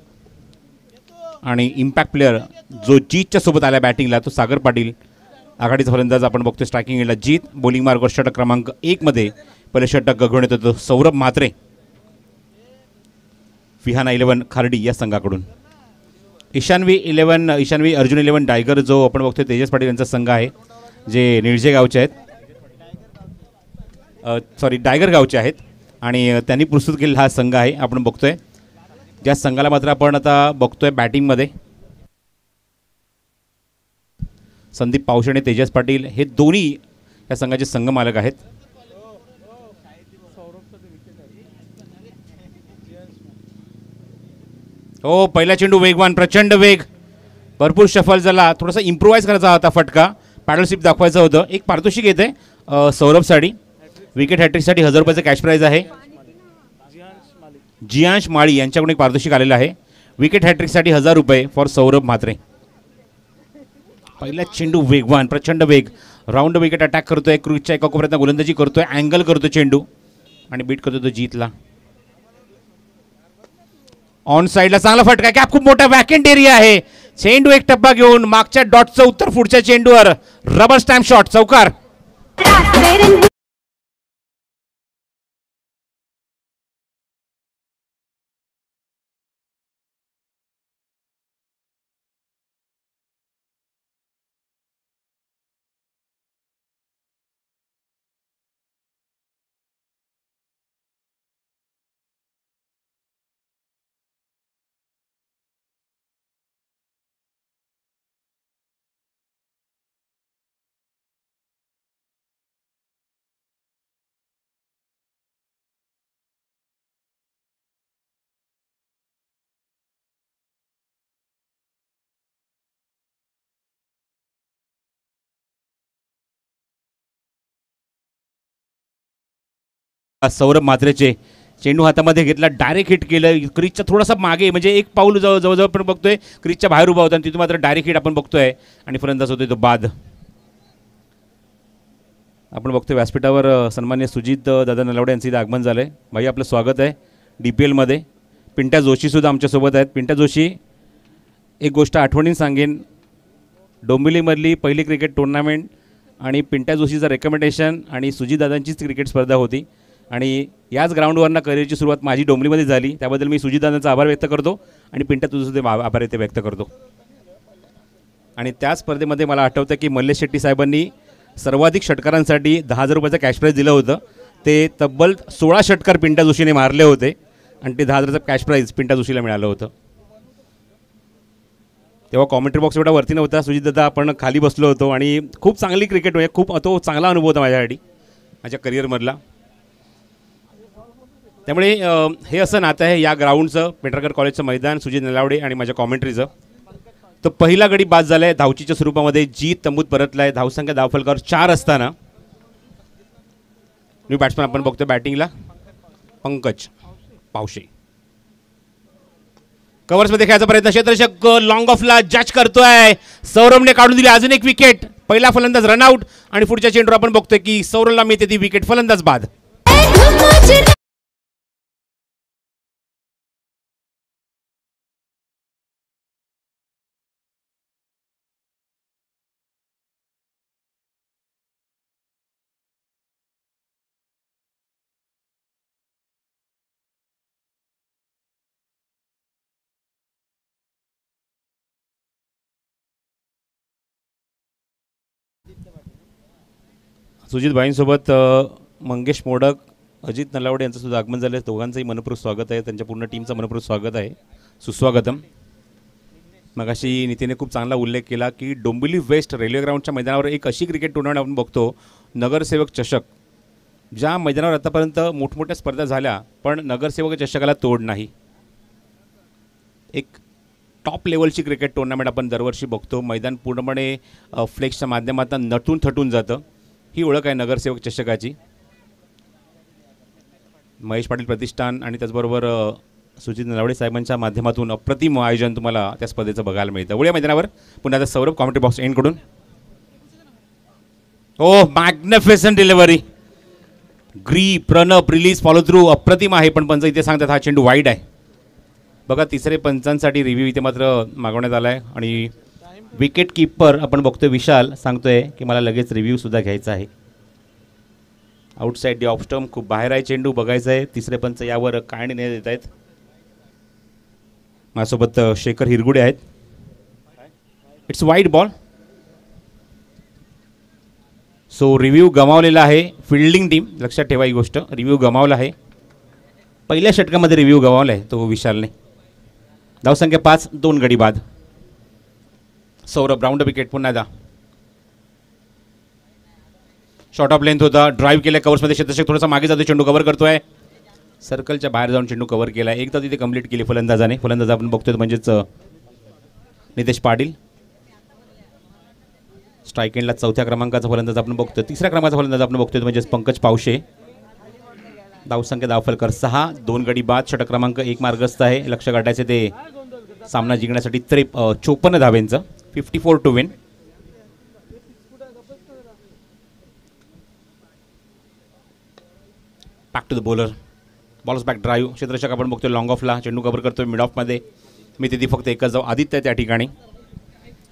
आणि इम्पॅक्ट प्लेअर जो जीतच्या सोबत आला बॅटिंगला तो सागर पाटील. आघाडीचा फलंदाज आपण बघतोय स्ट्रायकिंग एंडला जीत. बॉलिंग मार्ग षटक क्रमांक एकमध्ये पहिले षटक घेऊन येतो तो सौरभ म्हात्रे. फिहाना इलेव्हन खार्डी या संघाकडून. Ishanvi eleven Ishanvi Arjun eleven tiger जो आपण बघतोय तेजस पाटील यांचा संघ आहे जे निळजे गावचे आहेत. सॉरी डायगर गावचे आहेत. आणि त्यांनी प्रस्तुत केलेला हा संघ आहे आपण बघतोय. ज्या संघाला मात्र आपण आता बघतोय बॅटिंगमध्ये संदीप पावशे आणि तेजस पाटील हे दोन्ही या संघाचे संघ मालक आहेत. हो पहिला चेंडू वेगवान प्रचंड वेग. भरपूर शफल झाला. थोडासा इम्प्रोवाइज करायचा होता फटका. पॅडलशिप दाखवायचं होतं. एक पारितोषिक येते सौरभ सौरभसाठी विकेट हॅट्रिकसाठी हजार रुपयाचं कॅश प्राईज आहे. जियांश माळी यांच्याकडून एक पारितोषिक आलेलं आहे. विकेट हॅट्रिकसाठी हजार रुपये फॉर सौरभ म्हात्रे. पहिला चेंडू वेगवान प्रचंड वेग. राऊंड विकेट अटॅक करतोय क्रूजच्या एका कोपऱ्यात गोलंदाजी करतोय अँगल करतो चेंडू. आणि बीट करतो तो जीतला. ऑन साईडला चांगला फटका कॅप खूप मोठा वॅकेंट एरिया आहे. चेंडू एक टप्पा घेऊन मागच्या डॉटचं उत्तर पुढच्या चेंडूवर. रबर स्टॅम्प शॉट चौकार. सौरभ मात्रेचे चेंडू हातामध्ये घेतला डायरेक्ट हिट केलं. क्रिजच्या थोडासा मागे म्हणजे एक पाऊल जवळ जवळजवळ पण बघतोय. क्रीजच्या बाहेर उभा होता आणि तिथून मात्र डायरेक्ट हिट आपण बघतोय. आणि फलंदाज होतोय तो बाद. आपण बघतोय व्यासपीठावर सन्मान्य सुजित दादा नलावडे यांचं इथं आगमन झालं आहे भाई आपलं स्वागत आहे डी पी एलमध्ये पिंट्या जोशीसुद्धा आमच्यासोबत आहेत. पिंट्या जोशी एक गोष्ट आठवणीन सांगेन. डोंबिवलीमधली पहिली क्रिकेट टुर्नामेंट आणि पिंट्या जोशीचं रेकमेंडेशन आणि सुजितदादांचीच क्रिकेट स्पर्धा होती. आणि याच ग्राउंडवरनं करिअरची सुरुवात माझी डोंबिवलीमध्ये झाली. त्याबद्दल मी सुजितदादांचा आभार व्यक्त करतो आणि पिंट्या तुझंसुद्धा आभार आभार व्यक्त करतो. आणि त्या स्पर्धेमध्ये मला आठवतं की मल्लेश शेट्टी साहेबांनी सर्वाधिक षटकारांसाठी दहा हजार रुपयाचं कॅश प्राईज दिलं होतं. ते तब्बल सोळा षटकार पिंट्या जोशीने मारले होते आणि ते दहा हजाराचं कॅश प्राईज पिंट्या जोशीला मिळालं होतं. तेव्हा कॉमेंट्री बॉक्स एवढा वरती नव्हता. सुजितदादा आपण खाली बसलो होतो आणि खूप चांगली क्रिकेट म्हणजे खूप तो चांगला अनुभव होता माझ्यासाठी माझ्या करिअरमधला त्यामुळे हे असं नातं आहे या ग्राउंडचं पेट्रागड कॉलेजचं मैदान सुजित नलावडे आणि माझ्या कॉमेंट्रीचं. तर पहिला गडी बाद झाला आहे धावचीच्या स्वरूपामध्ये. जी तंबूत परतला आहे धावसंख्या धावफलकावर चार असताना. न्यू बॅट्समॅन आपण बघतो बॅटिंगला पंकज पावशे. कव्हर्समध्ये खेळायचा प्रयत्न. क्षेत्रशक लॉंग ऑफला जज करतोय. सौरभने काढून दिली अजून एक विकेट पहिला फलंदाज रनआउट आणि पुढच्या चेंडूवर आपण बघतोय की सौरभला मिळते ती विकेट फलंदाज बाद. सुजित भाईंसोबत मंगेश मोडक अजित नलावडे यांचं सुद्धा आगमन झालं आहे दोघांचंही मनपूर्वक स्वागत आहे. त्यांच्या पूर्ण टीमचं मनपूर्वक स्वागत आहे. सुस्वागतम. मगाशी नितीने खूप चांगला उल्लेख केला की डोंबिवली वेस्ट रेल्वे ग्राउंडच्या मैदानावर एक अशी क्रिकेट टुर्नामेंट आपण बघतो नगरसेवक चषक. ज्या मैदानावर आतापर्यंत मोठमोठ्या स्पर्धा झाल्या पण नगरसेवक चषकाला तोड नाही. एक टॉप लेवलची क्रिकेट टुर्नामेंट आपण दरवर्षी बघतो. मैदान पूर्णपणे फ्लेक्सच्या माध्यमातून नटून थटून जातं. ही ओळख आहे नगरसेवक चषकाची. महेश पाटील प्रतिष्ठान आणि त्याचबरोबर सुजित नलावडे साहेबांच्या माध्यमातून अप्रतिम आयोजन तुम्हाला त्या स्पर्धेचं बघायला मिळतं. वळूया मैदानावर. पुन्हा आता सौरभ कॉमेंट्री बॉक्स एंडकडून ओ मॅग्निफिसंट डिलिव्हरी ग्री प्रणप रिलीज फॉलो थ्रू अप्रतिम आहे पण पंच इथे सांगतात हा चेंडू वाईड आहे. बघा तिसरे पंचांसाठी रिव्ह्यू इथे मात्र मागवण्यात आला आहे आणि विकेट किपर आपण बघतोय विशाल सांगतोय की मला लगेच रिव्ह्यूसुद्धा घ्यायचा आहे. आउटसाईड डी ऑफ स्टम्प खूप बाहेर आहे चेंडू बघायचा आहे. तिसरे पंच यावर काय निर्णय देत आहेत? माझ्यासोबत शेखर हिरगुडे आहेत. इट्स वाईट बॉल सो रिव्ह्यू गमावलेला आहे. फिल्डिंग टीम लक्षात ठेवा ही गोष्ट. रिव्ह्यू गमावला आहे. पहिल्या षटकामध्ये रिव्ह्यू गमावला आहे तो विशालने. धावसंख्या पाच दोन गडी बाद. सौरभ राऊंड विकेट पुन्हा एकदा शॉर्ट ऑफ लेंथ होता. ड्राईव्ह केल्या कव्हर्समध्ये क्षेत्रक्षक थोडासा मागे जातो चेंडू कव्हर करतोय. सर्कलच्या बाहेर जाऊन चेंडू कव्हर केला एकदा तिथे कंप्लीट केली फलंदाजाने. फलंदाज आपण बघतोय म्हणजेच नितेश पाटील. स्ट्राईक एंडला चौथ्या क्रमांकाचा फलंदाज आपण बघतोय. तिसऱ्या क्रमांकाचा फलंदाज आपण बघतोय म्हणजेच पंकज पावशे. धावसंख्या दावफलकर सहा. दोन गडी बाद. षटक क्रमांक एक मार्गस्थ आहे. लक्ष गाठायचे ते सामना जिंकण्यासाठी त्रे चोपन्न धावेंचं. Fifty four to win back to the bowler bowlers back drive क्षेत्ररक्षक आपण बघतोय लॉंग ऑफला चेंडू कव्हर करतोय मिड ऑफमध्ये मी तिथे फक्त एकच जाऊ आदित्य त्या ठिकाणी.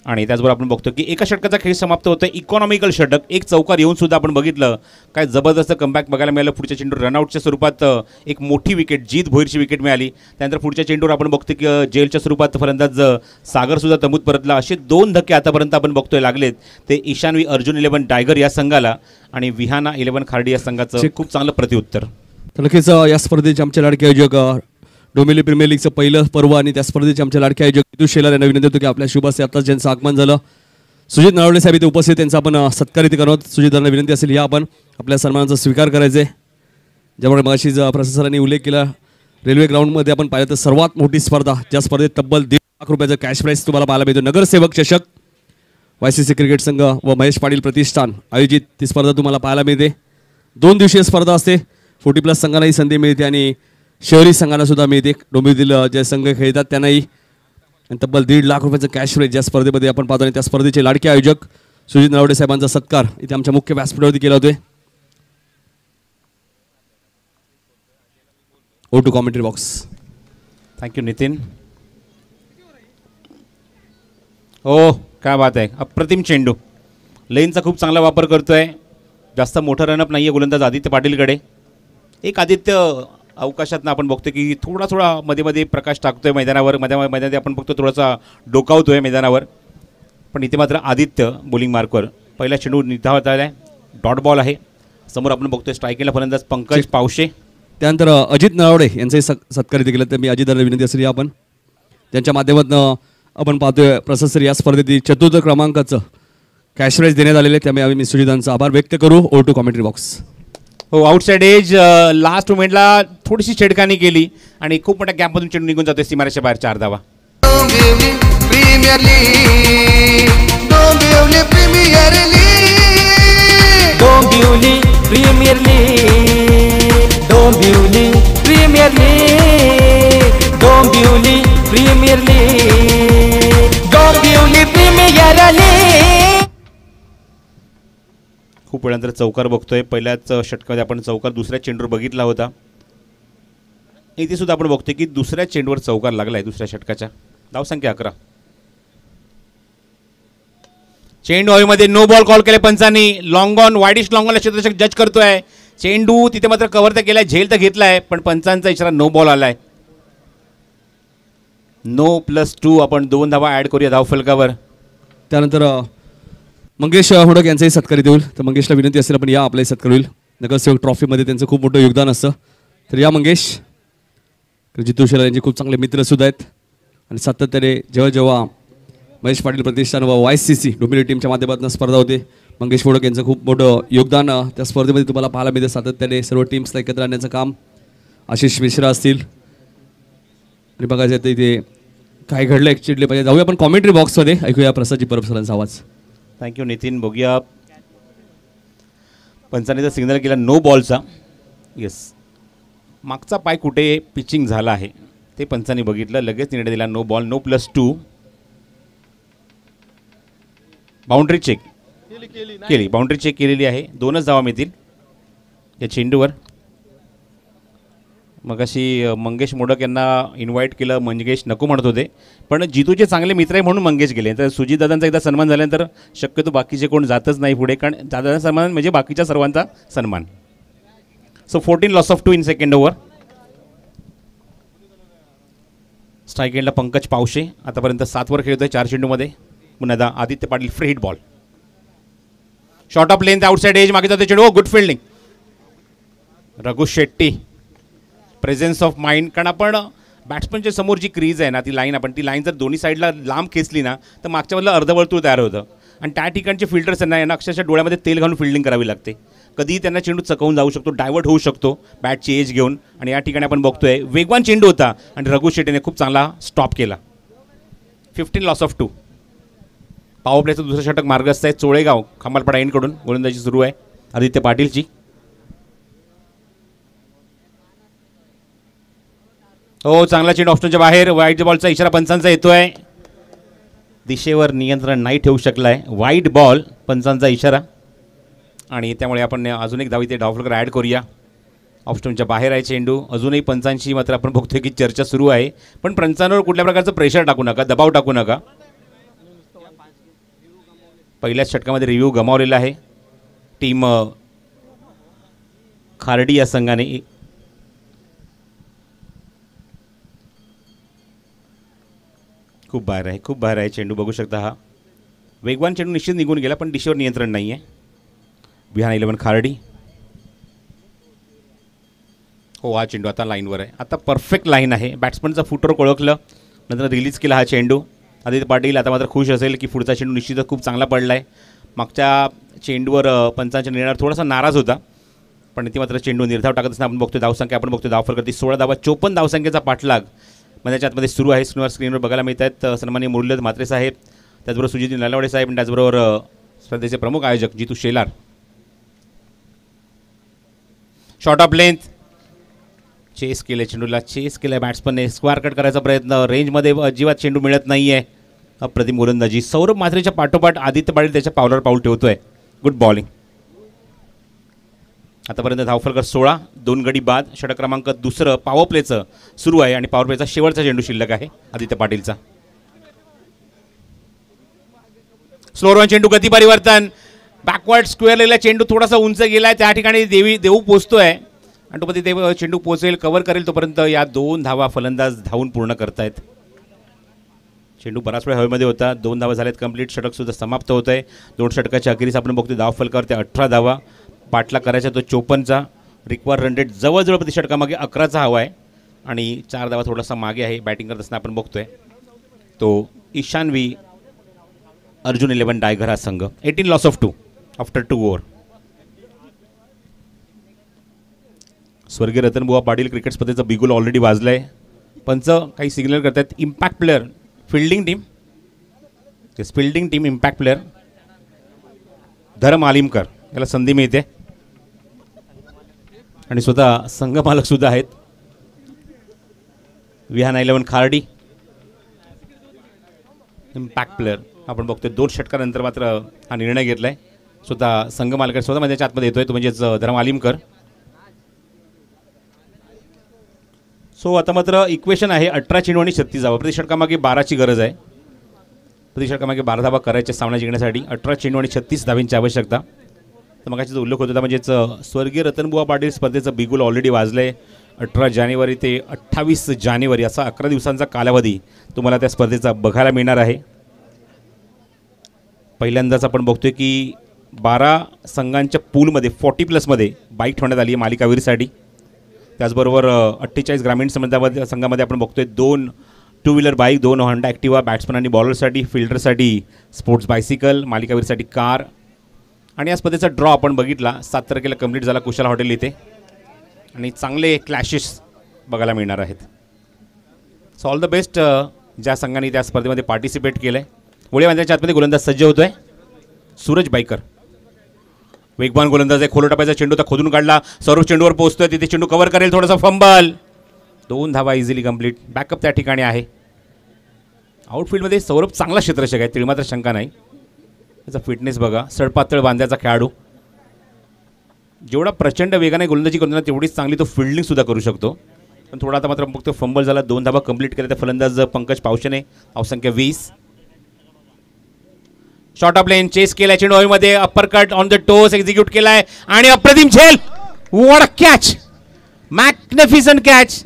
आणि त्याचबरोबर आपण बघतो की एका षटकाचा खेळ समाप्त होतोय. इकॉनॉमिकल षटक. एक चौकार येऊन सुद्धा आपण बघितलं. काय जबरदस्त कमबॅक बघायला मिळालं. पुढच्या चेंडू रनआउटच्या स्वरूपात एक मोठी विकेट जीत भोईरची विकेट मिळाली. त्यानंतर पुढच्या चेंडूवर आपण बघतो की जेलच्या स्वरूपात फलंदाज अ, सागर सुद्धा तमूत परतला. असे दोन धक्के आतापर्यंत आपण बघतोय लागलेत. ते ईशानवी अर्जुन इलेव्हन टायगर या संघाला आणि विहाना इलेव्हन खार्डी या संघाचं. खूप चांगलं प्रत्युत्तर तर नक्कीच या स्पर्धेचे आमचे लाडके आयोजक डोमिली प्रीमियर लीगचं पहिलं पर्व आणि त्या स्पर्धेचे आमचे लाडके आयोजक विदू शेलार यांना विनंती होतो की आपल्या शुभ असते आताच ज्यांचं आगमन झालं. सुजित नरवडे साहेब इथे उपस्थित त्यांचा आपण अ, सत्कार इथे करत सुजितांना विनंती असेल या आपण आपल्या सन्मानाचा स्वीकार करायचे. ज्यामुळे मगाशी प्रशासनाने उल्लेख केला रेल्वे ग्राउंडमध्ये आपण पाहिलं तर सर्वात मोठी स्पर्धा ज्या स्पर्धेत तब्बल दीड लाख रुपयाचं कॅश प्राईज तुम्हाला पाहायला मिळतो. नगरसेवक चषक वाय सी सी क्रिकेट संघ व महेश पाटील प्रतिष्ठान आयोजित ती स्पर्धा तुम्हाला पाहायला मिळते. दोन दिवसीय स्पर्धा असते. फोर्टी प्लस संघांनाही संधी मिळते आणि शहरी संघांना सुद्धा ते डोंबिवलीतील जे संघ खेळतात त्यांनाही तब्बल दीड लाख रुपयाचं कॅश प्राईज ज्या स्पर्धेमध्ये आपण पाहतो आणि त्या स्पर्धेचे लाडके आयोजक सुजित नरवडे साहेबांचा सत्कार इथे आमच्या मुख्य व्यासपीठावरती केला होते over to commentary box thank you Nitin हो काय बात आहे. अप्रतिम चेंडू. लेनचा खूप चांगला वापर करतोय. जास्त मोठा रनअप नाही आहे गोलंदाज आदित्य पाटीलकडे. एक आदित्य अवकाशातनं आपण बघतो की थोडा थोडा मध्ये मध्ये प्रकाश टाकतोय मैदानावर मध्ये मैदानात आपण बघतो थोडासा डोकावतोय मैदानावर. पण इथे मात्र आदित्य बॉलिंग मार्कवर पहिला चेंडू निधावत आला आहे डॉट बॉल आहे. समोर आपण बघतोय स्ट्रायकिंगला फलंदाज पंकज पावशे. त्यानंतर अजित नळवडे यांचंही सत् सत्कार इथे केलं तर मी अजितदादा विनंती असेल आपण. त्यांच्या माध्यमातून आपण पाहतोय प्रशस्तर या स्पर्धेतील चतुर्थ क्रमांकाचं कॅश प्राईज देण्यात आलेले आहे. त्यामुळे आम्ही सुजितांचा आभार व्यक्त करू. ओ टू कॉमेंट्री बॉक्स हो आउटसाईड एज लास्ट मुमेंटला थोडीशी छेडखानी केली आणि खूप मोठ्या गॅपमधून चेंडू निघून जातोय सीमारेच्या बाहेर चार धावा. Dombivli premier league Dombivli premier league. खूप वेळानंतर चौकार बघतोय. पहिल्याच षटकामध्ये आपण चौकार दुसऱ्या चेंडूवर बघितला होता. इथे सुद्धा आपण बघतोय की दुसऱ्या चेंडूवर चौकार लागलाय दुसऱ्या षटकाच्या. धावसंख्या अकरा. चेंडू हवेमध्ये नो बॉल कॉल केले पंचांनी. लॉंग ऑन वाईडिश लॉंग ऑनला क्षेत्ररक्षक जज करतोय. चेंडू तिथे मात्र कव्हर तर केलाय झेल तर घेतलाय पण पंचांचा इशारा नो बॉल आलाय. नो प्लस टू आपण दोन धावा ऍड करूया धावफलकावर. त्यानंतर मंगेश हुडक यांचाही सत्कारी देऊल. तर मंगेशला विनंती असेल आपण या आपलाही सत्कार होईल. नगरसेवक ट्रॉफीमध्ये त्यांचं खूप मोठं योगदान असतं. तर या मंगेश तर जितू शेलार यांचे खूप चांगले मित्रसुद्धा आहेत. आणि सातत्याने जेव्हा जेव्हा महेश पाटील प्रतिष्ठान व वाय सी सी डोमिनी टीमच्या माध्यमातून स्पर्धा होते मंगेश फोडक यांचं खूप मोठं योगदान त्या स्पर्धेमध्ये तुम्हाला पाहायला मिळतं. सातत्याने सर्व टीम्सला एकत्र आणण्याचं काम आशिष मिश्रा असतील. आणि बघायचं तर इथे काय घडलं ॲक्च्युअली पाहिजे. जाऊया आपण कॉमेंट्री बॉक्समध्ये ऐकूया प्रसादजी परब सरांचा आवाज. थँक्यू नितीन बघूया पंचाने तर सिग्नल केला नो बॉलचा येस मागचा पाय कुठे पिचिंग झाला आहे ते पंचाने बघितलं. लगेच निर्णय दिला no ball no plus two boundary check केली बाउंड्री चेक केलेली आहे. दोनच धावा मिळतील. या चेंडूवर. मग अशी मंगेश मोडक यांना इन्व्हाइट केलं मंगेश नको म्हणत होते. पण जितूचे चांगले मित्र आहे म्हणून मंगेश गेले. तर सुजित दादांचा एकदा सन्मान झाल्यानंतर शक्यतो बाकीचे कोण जातच नाही पुढे कारण दादांचा सन्मान म्हणजे बाकीच्या सर्वांचा सन्मान. So fourteen loss of two in second over strike एंडला पंकज पावशे. आतापर्यंत सातवर खेळतोय चार चेंडूमध्ये. पुन्हा Aditya Patil free hit ball short of length outside edge मागे जाते चेंडू. Oh, good fielding Raghu Shetty. Presence of mind कारण आपण बॅट्समनच्या समोर जी क्रीज आहे ना ती लाईन आपण ती लाईन जर दोन्ही साईडला लांब खेचली ना तर मागच्या बाजूला अर्धवर्तुळ तयार होतं. आणि त्या ठिकाणचे फिल्टर्स यांना यांना अक्षरशः डोळ्यामध्ये तेल घालून फिल्डिंग करावी लागते. कधीही त्यांना चेंडू चकवून जाऊ शकतो डायव्हर्ट होऊ शकतो बॅटची एज घेऊन. आणि या ठिकाणी आपण बघतोय वेगवान चेंडू होता आणि रघु शेट्टीने खूप चांगला स्टॉप केला. Fifteen loss of two power प्लेचं दुसरं षटक मार्गस्थ आहे चोळेगाव खंबालपाडा एंडकडून गोलंदाजी सुरू आहे. आदित्य पाटीलची. हो चांगला चेंड ऑप्शनच्या बाहेर. वाईट बॉलचा इशारा पंचांचा येतोय. दिशेवर नियंत्रण नाही ठेवू शकलाय. वाईट बॉल पंचांचा इशारा. आणि त्यामुळे आपण अजून एक धावी ते डावफलकर ॲड करूया. ऑप्शनच्या बाहेर आहे चेंडू. अजूनही पंचांशी मात्र आपण बघतोय की चर्चा सुरू आहे. पण पंचांवर कुठल्या प्रकारचं प्रेशर टाकू नका दबाव टाकू नका. पहिल्याच षटकामध्ये रिव्ह्यू गमावलेला आहे. टीम खारडी या संघाने खूप बाहेर आहे खूप बाहेर आहे चेंडू बघू शकता हा. वेगवान चेंडू निश्चित निघून गेला पण डिशेवर नियंत्रण नाही आहे. बिहान इलेवन खारडी. हो हा चेंडू आता लाईनवर आहे. आता परफेक्ट लाईन आहे. बॅट्समनचा फुटवर ओळखलं नंतर रिलीज केला हा चेंडू. आदित्य पाटील आता मात्र खुश असेल की पुढचा चेंडू निश्चितच खूप चांगला पडला आहे मागच्या चेंडूवर अ, पंचांच्या निर्णयावर थोडासा नाराज होता. पण ते मात्र चेंडू निर्धाव टाकत असताना आपण बघतो धावसंख्या आपण बघतो धावफल सोळा धावा चोपन्न धावसंख्येचा पाठलाग. म्हणजे मध्याच्या आतमध्ये सुरू आहे स्क्रीनवर स्क्रीनवर बघायला मिळत आहेत अ, सन्माननीय मुरलीधर म्हात्रे साहेब त्याचबरोबर सुजित नलावडे साहेब आणि त्याचबरोबर स्पर्धेचे प्रमुख आयोजक Jitu Shelar. Short of length chase केले चेंडूला चेस केलं बॅट्समनने स्क्वायर कट करायचा प्रयत्न. रेंजमध्ये अजिबात चेंडू मिळत नाही आहे अप्रतिम गोलंदाजी. सौरभ मात्रेच्या पाठोपाठ आदित्य पाटील त्याच्या पावलावर पाऊल ठेवतोय. गुड बॉलिंग आतापर्यंत धावफलकर सोळा दोन गडी बाद षटक क्रमांक दुसरं पॉवर प्लेचं सुरू आहे आणि पॉवर प्लेचा शेवटचा चेंडू शिल्लक आहे आदित्य पाटीलचा. स्लोरॉन चेंडू गती परिवर्तन. बॅकवर्ड स्क्वेअरलेला चेंडू थोडासा उंच गेलाय. त्या ठिकाणी देवी देऊ पोचतोय. आणि तोपर्यंत देव चेंडू पोचेल कव्हर करेल तोपर्यंत या दोन धावा फलंदाज धावून पूर्ण करतायत. चेंडू बराच वेळ हवेमध्ये होता. दोन धावा झाल्यात कंप्लीट षटकसुद्धा समाप्त होत आहे दोन षटकाच्या अखेरीस आपण बघतो धाव फलकावर ते अठरा धावा. पाटला करायचा तो चोपन्नचा रिक्वायर रन रेट जवळजवळ प्रति षटकामागे अकराचा हवा आहे. आणि चार धावा थोडासा मागे आहे. बॅटिंग करत असताना आपण बघतोय. तो ईशानवी अर्जुन इलेवन डायघर हा संघ. Eighteen loss of two after two over स्वर्गीय रतनबुवा पाटील क्रिकेट स्पर्धेचं बिगुल ऑलरेडी वाजलं आहे पंच काही सिग्नल करतात impact player fielding team fielding team impact player Dharam Alimkar. याला संधी मिळते. आणि स्वतः संघमालकसुद्धा आहेत. Vihan eleven Khardi. Impact player आपण बघतोय दोन षटकानंतर मात्र हा निर्णय घेतला आहे स्वतः संघमालक स्वतः माझ्या आतमध्ये येतोय तो म्हणजेच धर्म आलिमकर. सो आता मात्र इक्वेशन आहे अठरा चेंडू आणि छत्तीस धावा. प्रति षटकामागे बाराची गरज आहे. प्रति षटकामागे बारा धावा करायच्या सामना जिंकण्यासाठी अठरा चेंडू आणि छत्तीस धावींची आवश्यकता. तर मग जो उल्लेख होत होता म्हणजेच स्वर्गीय रतनबुवा पाटील स्पर्धेचं बिगुल ऑलरेडी वाजलं आहे अठरा जानेवारी ते अठ्ठावीस जानेवारी असा अकरा दिवसांचा कालावधी तुम्हाला त्या स्पर्धेचा बघायला मिळणार आहे. पहिल्यांदाच आपण बघतोय की बारा संघांच्या पूलमध्ये फॉर्टी प्लसमध्ये बाईक ठेवण्यात आली आहे मालिकावीरसाठी त्याचबरोबर अठ्ठेचाळीस ग्रामीण संबंधामध्ये संघामध्ये आपण बघतोय दोन टू व्हीलर बाईक दोन हंडा ॲक्टिवा बॅट्समन आणि बॉलरसाठी फिल्डरसाठी स्पोर्ट्स बायसिकल मालिकावीरसाठी कार आणि या स्पर्धेचा ड्रॉ आपण बघितला. सात तारखेला कंप्लीट झाला. कुशाल हॉटेल इथे. आणि चांगले क्लॅशेस बघायला मिळणार आहेत. सो ऑल द बेस्ट ज्या संघाने त्या स्पर्धेमध्ये पार्टिसिपेट केलं आहे मुळे मैदानाच्या आतमध्ये गोलंदाज सज्ज होतोय. सूरज बाईकर. वेगवान गोलंदाज आहे. खोलो टप्प्याचा चेंडू तर खोदून काढला. सौरभ चेंडूवर पोहोचतोय. तिथे चेंडू कव्हर करेल थोडासा फंबल दोन धावा इझिली कंप्लीट बॅकअप त्या ठिकाणी आहे. आउटफील्डमध्ये सौरभ चांगला क्षेत्ररक्षक आहे. तिळ मात्र शंका नाही. त्याचा फिटनेस बघा. सडपातळ बांध्याचा खेळाडू. जेवढा प्रचंड वेगाने गोलंदाजी करतो ना तेवढीच चांगली तो फिल्डिंग सुद्धा करू शकतो. पण थोडा आता मात्र फक्त फंबल झाला दोन धाबा कंप्लीट केल्या तर फलंदाज पंकज पावशेने अवसंख्य वीस. शॉर्ट ऑफ लेन चेस केलाय चेंडू हवेमध्ये upper cut on the toes execute केलाय. आणि अप्रतिम झेल! वॉड कॅच मॅग्निफिसंट कॅच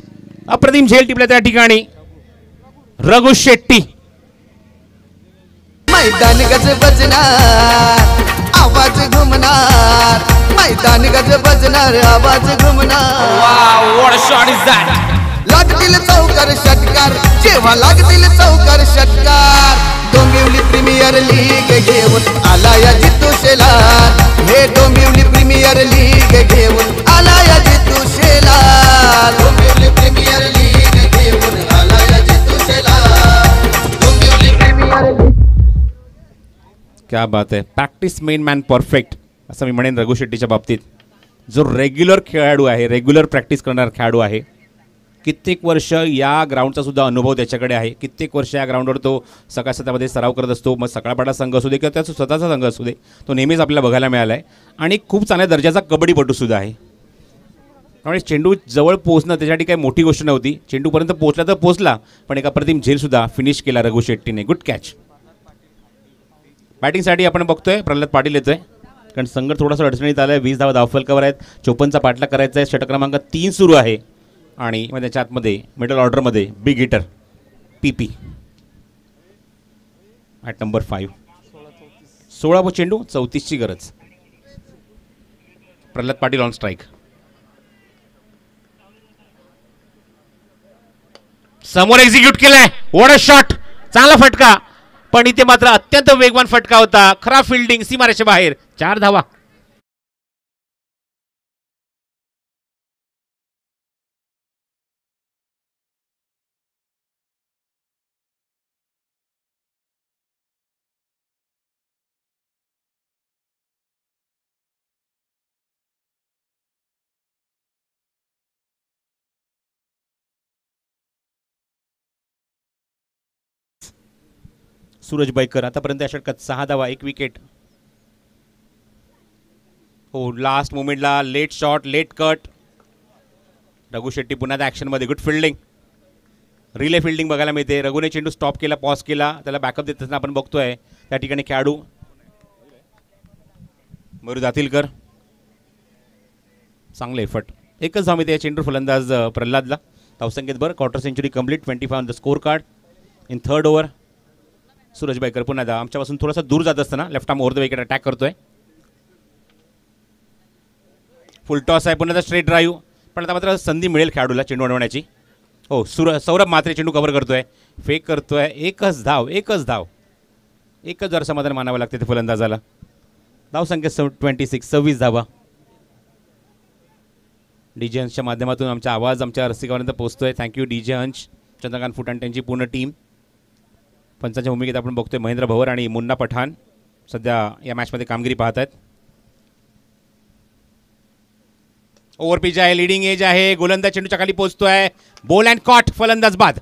अप्रतिम झेल टिपल्या त्या ठिकाणी. रघु शेट्टी. मैदान गज बजणार आवाज घुमणार. मैदान गज बजणार आवाज घुमणार. लागतील चौकार षटकार जेव्हा लागतील चौकार षटकार. डोंबिवली प्रीमियर लीग घेऊन आला या जितू शेलार. हे डोंबिवली प्रीमियर लीग घेऊन आला या जितू शेलार. डोंबिवली प्रीमियर लीग घेऊन क्या बात आहे प्रॅक्टिस मेन मॅन परफेक्ट असं मी म्हणेन रघु शेट्टीच्या बाबतीत. जो रेग्युलर खेळाडू आहे रेग्युलर प्रॅक्टिस करणारा खेळाडू आहे कित्येक वर्ष या ग्राउंडचा सुद्धा अनुभव त्याच्याकडे आहे. कित्येक वर्ष या ग्राउंडवर तो सकाळ सकाळमध्ये सराव करत असतो मग सकाळपाडा संघ असू दे किंवा त्याचा स्वतःचा संघ असू दे तो नेहमीच आपल्याला बघायला मिळाला आहे आणि खूप चांगल्या दर्जाचा कबड्डीपटूसुद्धा आहे. त्यामुळे चेंडू जवळ पोहोचणं त्याच्यासाठी काही मोठी गोष्ट नव्हती. चेंडूपर्यंत पोहोचला तर पोहोचला पण एका प्रतिम झेलसुद्धा फिनिश केला रघु शेट्टीने. गुड कॅच बॅटिंगसाठी आपण बघतोय प्रल्हाद पाटील येतोय. कारण संघ थोडासा अडचणीत आला आहे वीस धावा धावफलकावर आहेत. चोपन्नचा पाठला करायचा आहे षटक क्रमांक तीन सुरू आहे. आणि मग त्याच्या आतमध्ये मिडल ऑर्डरमध्ये big hitter P P at number five सोळा व चेंडू चौतीसची गरज. प्रल्हाद पाटील ऑन स्ट्राईक समोर एक्झिक्यूट केलाय. वॉट अ शॉट चांगला फटका. पण इथे मात्र अत्यंत वेगवान फटका होता. खराब फिल्डिंग सीमारेषेबाहेर. बाहेर चार धावा. सूरज बैकर. आतापर्यंत या षटकात सहा धावा एक विकेट हो last मुमेंटला late shot late cut Raghu Shetty पुन्हा त्या ॲक्शनमध्ये गुड फिल्डिंग रिले फिल्डिंग बघायला मिळते. रघुने चेंडू स्टॉप केला पॉज केला. त्याला बॅकअप देत असताना आपण बघतोय. त्या ठिकाणी खेळाडू मरू जातीलकर. चांगले एफर्ट एकच धाव मिळते चेंडू फलंदाज प्रल्हादला. धावसंख्येत बरं quarter century complete twenty five on the score card in third over Suraj Baikar पुन्हा एकदा. आमच्यापासून थोडासा दूर जात असताना left arm over the wicket attack करतोय. फुल टॉस आहे पुन्हा स्ट्रेट ड्राईव्ह पण आता मात्र संधी मिळेल खेळाडूला चेंडू अडवण्याची. हो सुर सौरभ मात्रे चेंडू कव्हर करतोय. फेक करतोय. एकच धाव एकच धाव. एकच जर समाधान मानावं लागते ते फलंदाजाला. धाव संख्या सव ट्वेंटी सिक्स सव्वीस धावा. डीजे हंसच्या माध्यमातून आमचा आवाज आमच्या रसिकापर्यंत पोहोचतोय. थँक्यू डी जे हंस. चंद्रकांत फुटाण त्यांची पूर्ण टीम पंचांच्या भूमिकेत आपण बघतोय महेंद्र भवर आणि मुन्ना पठाण सध्या या मॅचमध्ये कामगिरी पाहत आहेत ओव्हर पिच आहे लिडिंग एज आहे गोलंदाज चेंडूच्या खाली पोहोचतोय. बोल अँड कॉट फलंदाज बाद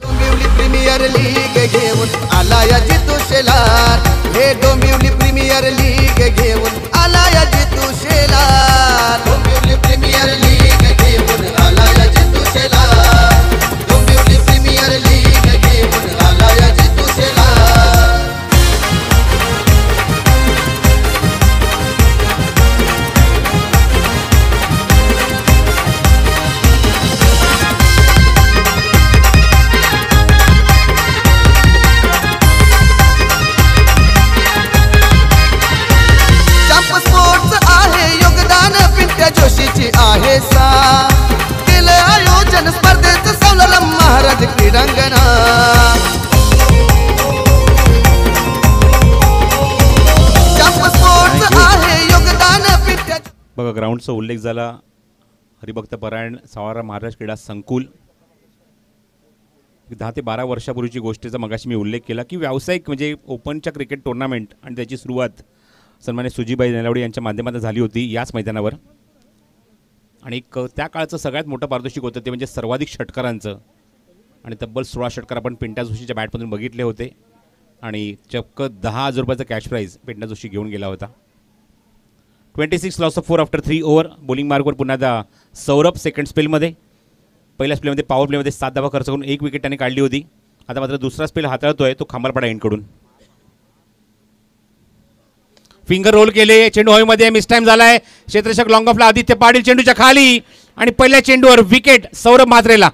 डोंबिवली डोंबिवली प्रीमियर लीग घेऊन आला या जितू शेलार. हे डोंबिवली प्रीमियर लीग घेऊन आला या जितू शेलार. डोंबिवली प्रीमियर लीग घेऊन आला या जितू शेलार. डोंबिवली प्रीमियर लीग घेऊन आला या जितू शेलार चंप स्पोर्ट्स आहे योगदान पिंट्या जोशीची आहे सा. केलं आयोजन स्पर्धेचं सवलम महाराज क्रीडांगणा. बघा ग्राउंडचा उल्लेख झाला. हरिभक्त परायण सावारा महाराज क्रीडा संकुल. दहा ते बारा वर्षापूर्वीची गोष्टीचा मगाशी मी उल्लेख केला की व्यावसायिक म्हणजे ओपनच्या क्रिकेट टुर्नामेंट आणि त्याची सुरुवात सन्मान्य सुजीबाई नेलावडे यांच्या माध्यमातून झाली होती याच मैदानावर. आणि एक त्या काळचं सगळ्यात मोठं पारितोषिक होतं ते म्हणजे सर्वाधिक षटकारांचं. आणि तब्बल सोळा षटकार आपण पिंटा जोशीच्या बॅटमधून बघितले होते. आणि चक्क दहा हजार रुपयाचा कॅश प्राईज पिंटा जोशी घेऊन गेला होता. Twenty six loss of four after three over bowling मार्कवर पुन्हा सौरभ सेकंड स्पेलमध्ये पहिल्या स्पेलमध्ये पॉवर प्लेमध्ये सात धावा खर्च करून एक विकेट त्याने काढली होती. आता मात्र दुसरा स्पेल आहे तो खांबालपाडा एंडकडून फिंगर रोल केले चेंडू हवेमध्ये मिस टाइम झालाय. क्षेत्रशक लॉंग ऑफला आदित्य पाटील चेंडूच्या खाली. आणि पहिल्या चेंडूवर विकेट सौरभ म्हात्रेला.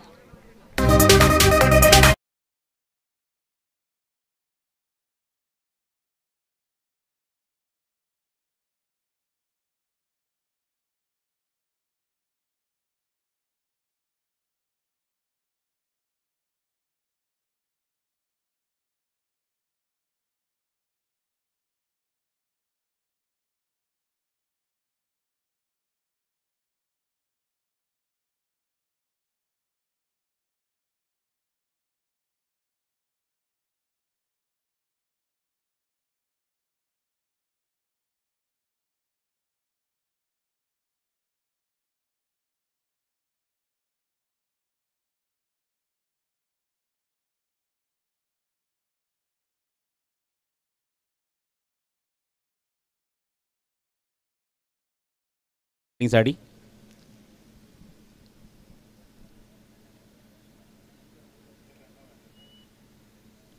साठी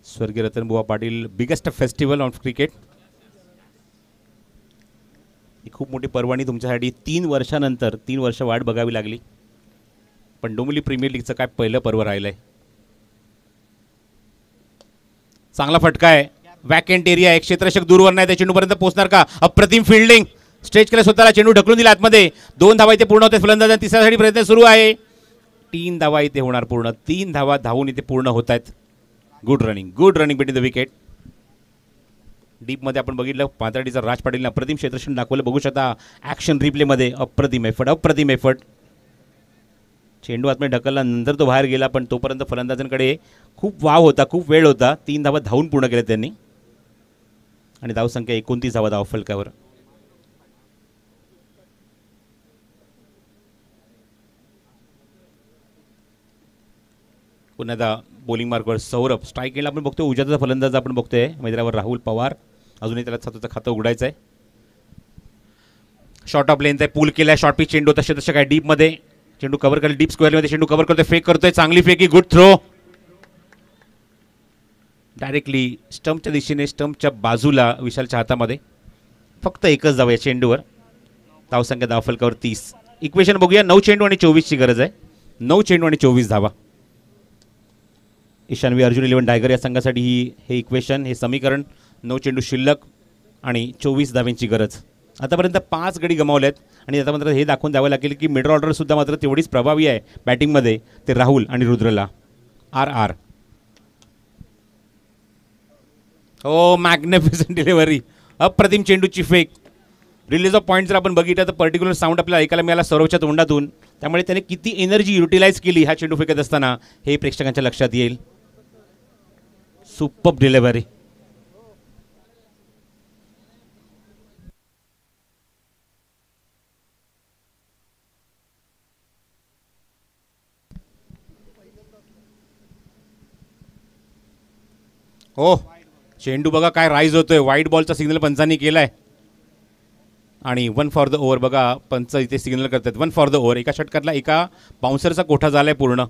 स्वर्गीय Ratanbuwa Patil biggest festival of cricket ही खूप मोठी पर्वणी तुमच्यासाठी. तीन वर्षानंतर तीन वर्ष वाट बघावी लागली. पण डोंबिवली प्रीमियर लीगचं काय पहिलं पर्व राहिलं आहे चांगला फटका आहे. वॅकेंट एरिया एक क्षेत्रशक दूरवर नाही त्या चेंडूपर्यंत पोहोचणार का? अप्रतिम फिल्डिंग स्ट्रेच केलं स्वतःला चेंडू ढकलून दिला आतमध्ये. दोन धावा इथे पूर्ण होते फलंदाजा तिसऱ्यासाठी प्रयत्न सुरू आहे. तीन धावा इथे होणार पूर्ण. तीन धावा धावून इथे पूर्ण होत आहेत. Good running good running between the wicket डीपमध्ये आपण बघितलं पातळीचा राज पाटीलने अप्रतिम क्षेत्रक्षण दाखवलं. बघू शकता ॲक्शन रिप्लेमध्ये अप्रतिम एफर्ट अप्रतिम एफर्ट चेंडू आतमध्ये ढकलला नंतर तो बाहेर गेला पण तोपर्यंत फलंदाजांकडे खूप वाव होता खूप वेळ होता. तीन धावा धावून पूर्ण केल्या त्यांनी. आणि धावसंख्या एकोणतीस धावा धाव फलकावर. पुन्हा बॉलिंग मार्कवर सौरभ. स्ट्राईक केला आपण बघतोय. उजाचा फलंदाज आपण बघतोय. मैदानावर राहुल पवार. अजूनही त्याला स्वतःचं खातं उघडायचं आहे शॉर्ट ऑफ लेंथ आहे पूल केला आहे शॉर्ट पिच चेंडू तसे तसे काय डीपमध्ये चेंडू कव्हर करेल डीप स्क्वेअरमध्ये चेंडू कव्हर करतोय. फेक करतोय. चांगली फेक गुड थ्रो डायरेक्टली स्टंपच्या दिशेने स्टंपच्या बाजूला विशालच्या हातामध्ये. फक्त एकच धाव या चेंडूवर. धावसंख्या धाव फलकावर तीस. इक्वेशन बघूया. नऊ चेंडू आणि चोवीसची गरज आहे. नऊ चेंडू आणि चोवीस धावा. ईशानवी अर्जुन इलेवन टायगर या संघासाठी ही हे इक्वेशन हे समीकरण नऊ चेंडू शिल्लक आणि चोवीस धाव्यांची गरज. आतापर्यंत पाच गडी गमावले आहेत आणि आता मात्र हे दाखवून द्यावं लागेल की मिडल ऑर्डरसुद्धा मात्र तेवढीच प्रभावी आहे बॅटिंगमध्ये ते राहुल आणि रुद्रला. R R. हो मॅग्नेफिसंट डिलिव्हरी अप्रतिम चेंडूची फेक रिलीज ऑफ पॉईंट जर आपण बघितलं तर पर्टिक्युलर साऊंड आपल्याला ऐकायला मिळाला सौरवच्या तोंडातून. त्यामुळे त्याने किती एनर्जी युटिलाइज केली हा चेंडू फेकत असताना हे प्रेक्षकांच्या लक्षात येईल. सुपर डिलिव्हरी हो चेंडू बघा काय राईज होतोय. व्हाईट बॉलचा सिग्नल पंचांनी केलाय. आणि वन फॉर द ओव्हर बघा पंच इथे सिग्नल करतात. वन फॉर द ओव्हर एका षटकातला एका बाउन्सरचा कोठा झालाय पूर्ण.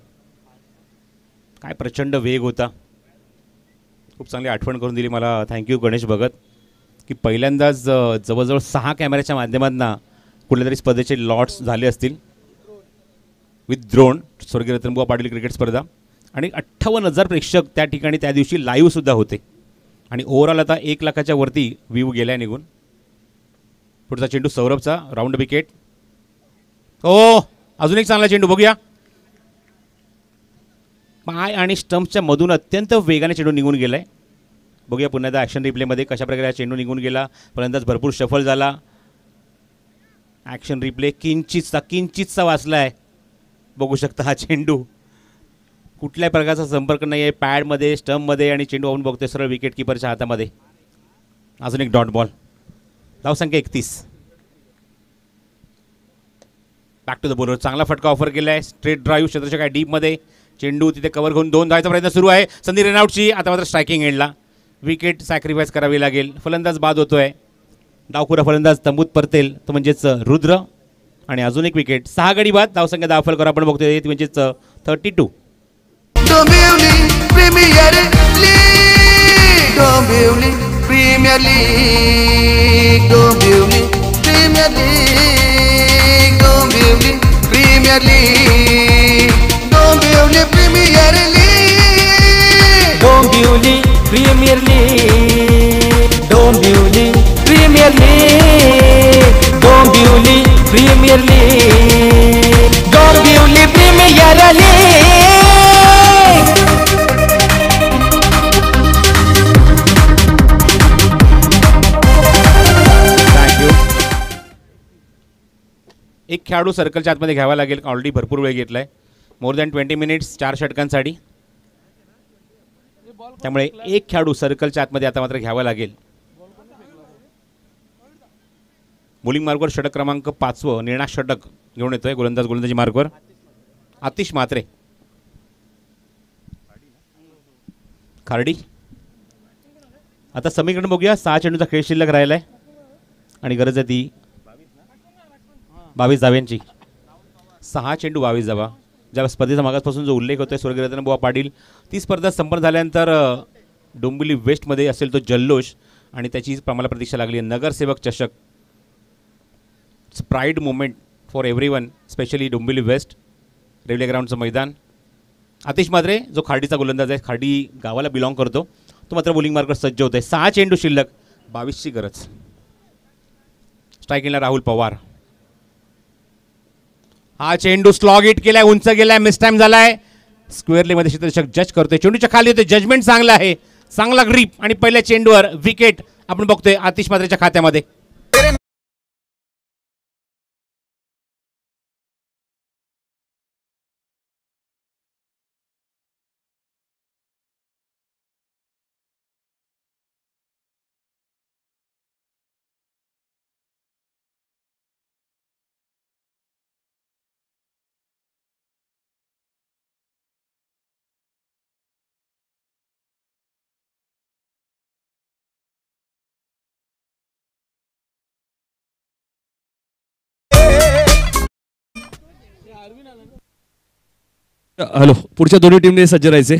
काय प्रचंड वेग होता. खूप चांगली आठवण करून दिली मला. थँक्यू गणेश भगत की पहिल्यांदाच जवळजवळ सहा कॅमेऱ्याच्या माध्यमातून कुठल्या तरी स्पर्धेचे लॉट्स झाले असतील. विथ द्रोण स्वर्गीय रतनबुवा पाटील क्रिकेट स्पर्धा. आणि अठ्ठावन्न हजार प्रेक्षक त्या ठिकाणी त्या दिवशी लाईव्हसुद्धा होते. आणि ओव्हरऑल आता एक लाखाच्या वरती व्ह्यू गेलाय निघून. पुढचा चेंडू सौरभचा राऊंड विकेट ओ अजून एक चांगला चेंडू बघूया. पाय आणि स्टम्पच्या मधून अत्यंत वेगाने चेंडू निघून गेला आहे बघूया पुन्हा एकदा ॲक्शन रिप्लेमध्ये कशा प्रकारे हा चेंडू निघून गेला. फलंदाज भरपूर शफल झाला. ॲक्शन रिप्ले किंचितचा किंचितचा वाचला आहे बघू शकता हा चेंडू. कुठल्याही प्रकारचा संपर्क नाही आहे पॅडमध्ये स्टम्पमध्ये आणि चेंडू आपण बघतोय सरळ विकेट किपरच्या हातामध्ये. अजून एक डॉट बॉल धावसंख्या एकतीस. बॅक टू द बोलर चांगला फटका ऑफर केला आहे स्ट्रेट ड्राईव्ह क्षेत्राच्या काय डीपमध्ये चेंडू तिथे कव्हर घेऊन दोन धावायचा प्रयत्न सुरू आहे. संधी रनआउटची आता मात्र स्ट्रायकिंग एंडला विकेट सॅक्रिफाईस करावी लागेल. फलंदाज बाद होतो आहे डावखुरा फलंदाज तंबूत परतेल. तो म्हणजेच रुद्र. आणि अजून एक विकेट सहा गडी बाद धावसंख्या दाखल करा आपण बघतोय. ती म्हणजेच thirty two Dombivli premier Dombivli premier league Dombivli premier league Dombivli premier league Dombivli premier league Dombivli premier league thank you एक खेळाडू सर्कलच्या आतमध्ये घ्यावा लागेल. ऑलरेडी भरपूर वेळ घेतला आहे मोर दॅन ट्वेंटी मिनिट्स चार षटकांसाठी. त्यामुळे एक खेळाडू सर्कलच्या आतमध्ये आता मात्र घ्यावा लागेल. बोलिंग मार्गवर षटक क्रमांक पाचवं निर्णा षटक घेऊन येतोय गोलंदाज गोलंदाजी मार्गवर आतिश मात्रे खार्डी. आता समीकरण बघूया. सहा चेंडूचा खेळ शिल्लक राहिला आहे आणि गरज आहे ती बावीस धाव्यांची सहा चेंडू बावीस धावा ज्या स्पर्धेचा मागासपासून जो उल्लेख होतोय स्वर्गीरत्न बुवा पाटील ती स्पर्धा संपन्न झाल्यानंतर डोंबिवली वेस्टमध्ये असेल तो जल्लोष आणि त्याची आम्हाला प्रतीक्षा लागली. आहे नगरसेवक चषक. Pride movement for every one specially Dombivli west railway ग्राउंडचं मैदान. आतिश मात्रे जो खार्डीचा गोलंदाज आहे खार्डी गावाला बिलॉंग करतो तो मात्र बॉलिंग मार्कवर सज्ज होत आहे सहा चेंडू शिल्लक बावीसची गरज. स्ट्रायकिंगला राहुल पवार. हा चेंडू स्लॉग इट केलाय उंच गेलाय मिस टाइम झालाय स्क्वेअरलीमध्ये क्षेत्ररक्षक जज करतोय. चेंडूच्या खाली होते जजमेंट चांगला आहे. चांगला ग्रीप आणि पहिल्या चेंडूवर विकेट आपण बघतोय आतिश मात्रेच्या खात्यामध्ये. हॅलो पुढच्या दोन्ही टीमने सज्ज राहायचे.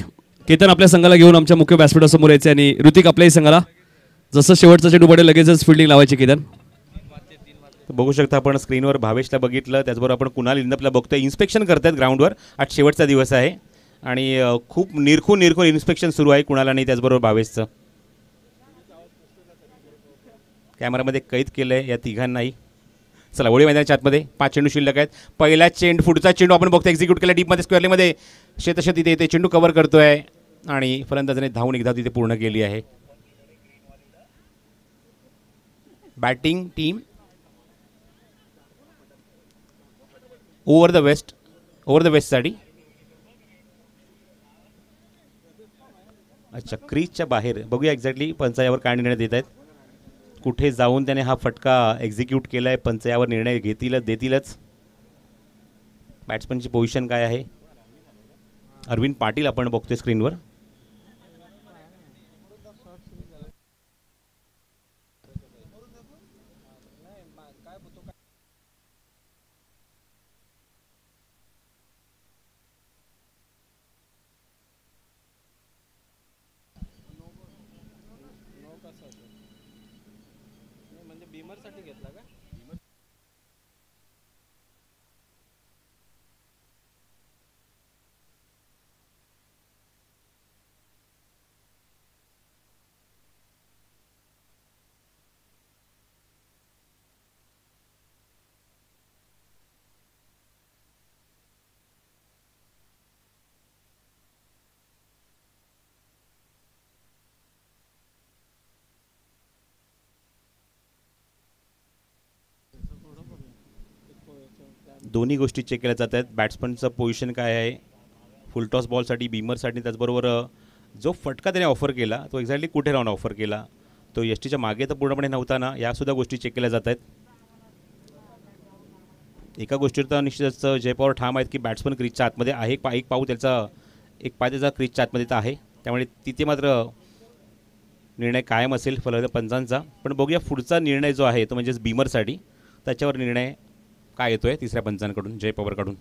केतन आपल्या संघाला घेऊन आमच्या मुख्य व्यासपीठासमोर यायचे आणि ऋतिक आपल्याही संघाला. जसं शेवटचा चेंडू पडेल लगेचच फिल्डिंग लावायची केतन. तर बघू शकता आपण स्क्रीनवर भावेशला बघितलं त्याचबरोबर आपण कुणाल इंदपला बघतोय. इन्स्पेक्शन करतायत ग्राउंडवर आज शेवटचा दिवस आहे. आणि खूप निरखून निरखून इन्स्पेक्शन सुरू आहे कुणाला नाही त्याचबरोबर भावेशचं. कॅमेरामध्ये कैद केलं आहे या तिघांनाही. चला ओळी मैदानाच्या आतमध्ये. पाच चेंडू शिल्लक आहेत. पहिला चेंड पुढचा चेंडू आपण बघतो एक्झिक्यूट केला डीपमध्ये स्क्वेअरलीमध्ये शेतशेत तिथे येते चेंडू कव्हर करतोय. आणि फलंदाजाने धावून एकदा तिथे पूर्ण केली आहे. Batting team over the waist over the वेस्टसाठी अच्छा क्रीजच्या बाहेर. बघूया एक्झॅक्टली पंचायावर काय निर्णय देत आहेत कुठे जाऊन त्याने हा फटका एक्झिक्यूट केला आहे पंचायावर निर्णय घेतीलच देतीलच? बॅट्समनची पोझिशन काय आहे? अरविंद पाटील आपण बघतोय स्क्रीनवर दोन्ही गोष्टी चेक केल्या जात आहेत. बॅट्समनचं पोझिशन काय आहे? फुलटॉस बॉलसाठी बीमरसाठी त्याचबरोबर जो फटका त्याने ऑफर केला तो एक्झॅक्टली कुठे राहून ऑफर केला? तो एस टीच्या मागे तर पूर्णपणे नव्हता ना यासुद्धा गोष्टी चेक केल्या जात आहेत. एका गोष्टीवर तर निश्चितच जयपॉवर ठाम आहेत की बॅट्समन क्रीजच्या आतमध्ये आहे. पा एक पाऊ त्याचा एक पाय त्याचा क्रीजच्या आतमध्ये तर आहे. त्यामुळे तिथे मात्र निर्णय कायम असेल फल पंचांचा पण बघूया पुढचा निर्णय जो आहे तो म्हणजेच बीमरसाठी त्याच्यावर निर्णय काय येतोय तिसऱ्या पंचांकडून जय पवारकडून?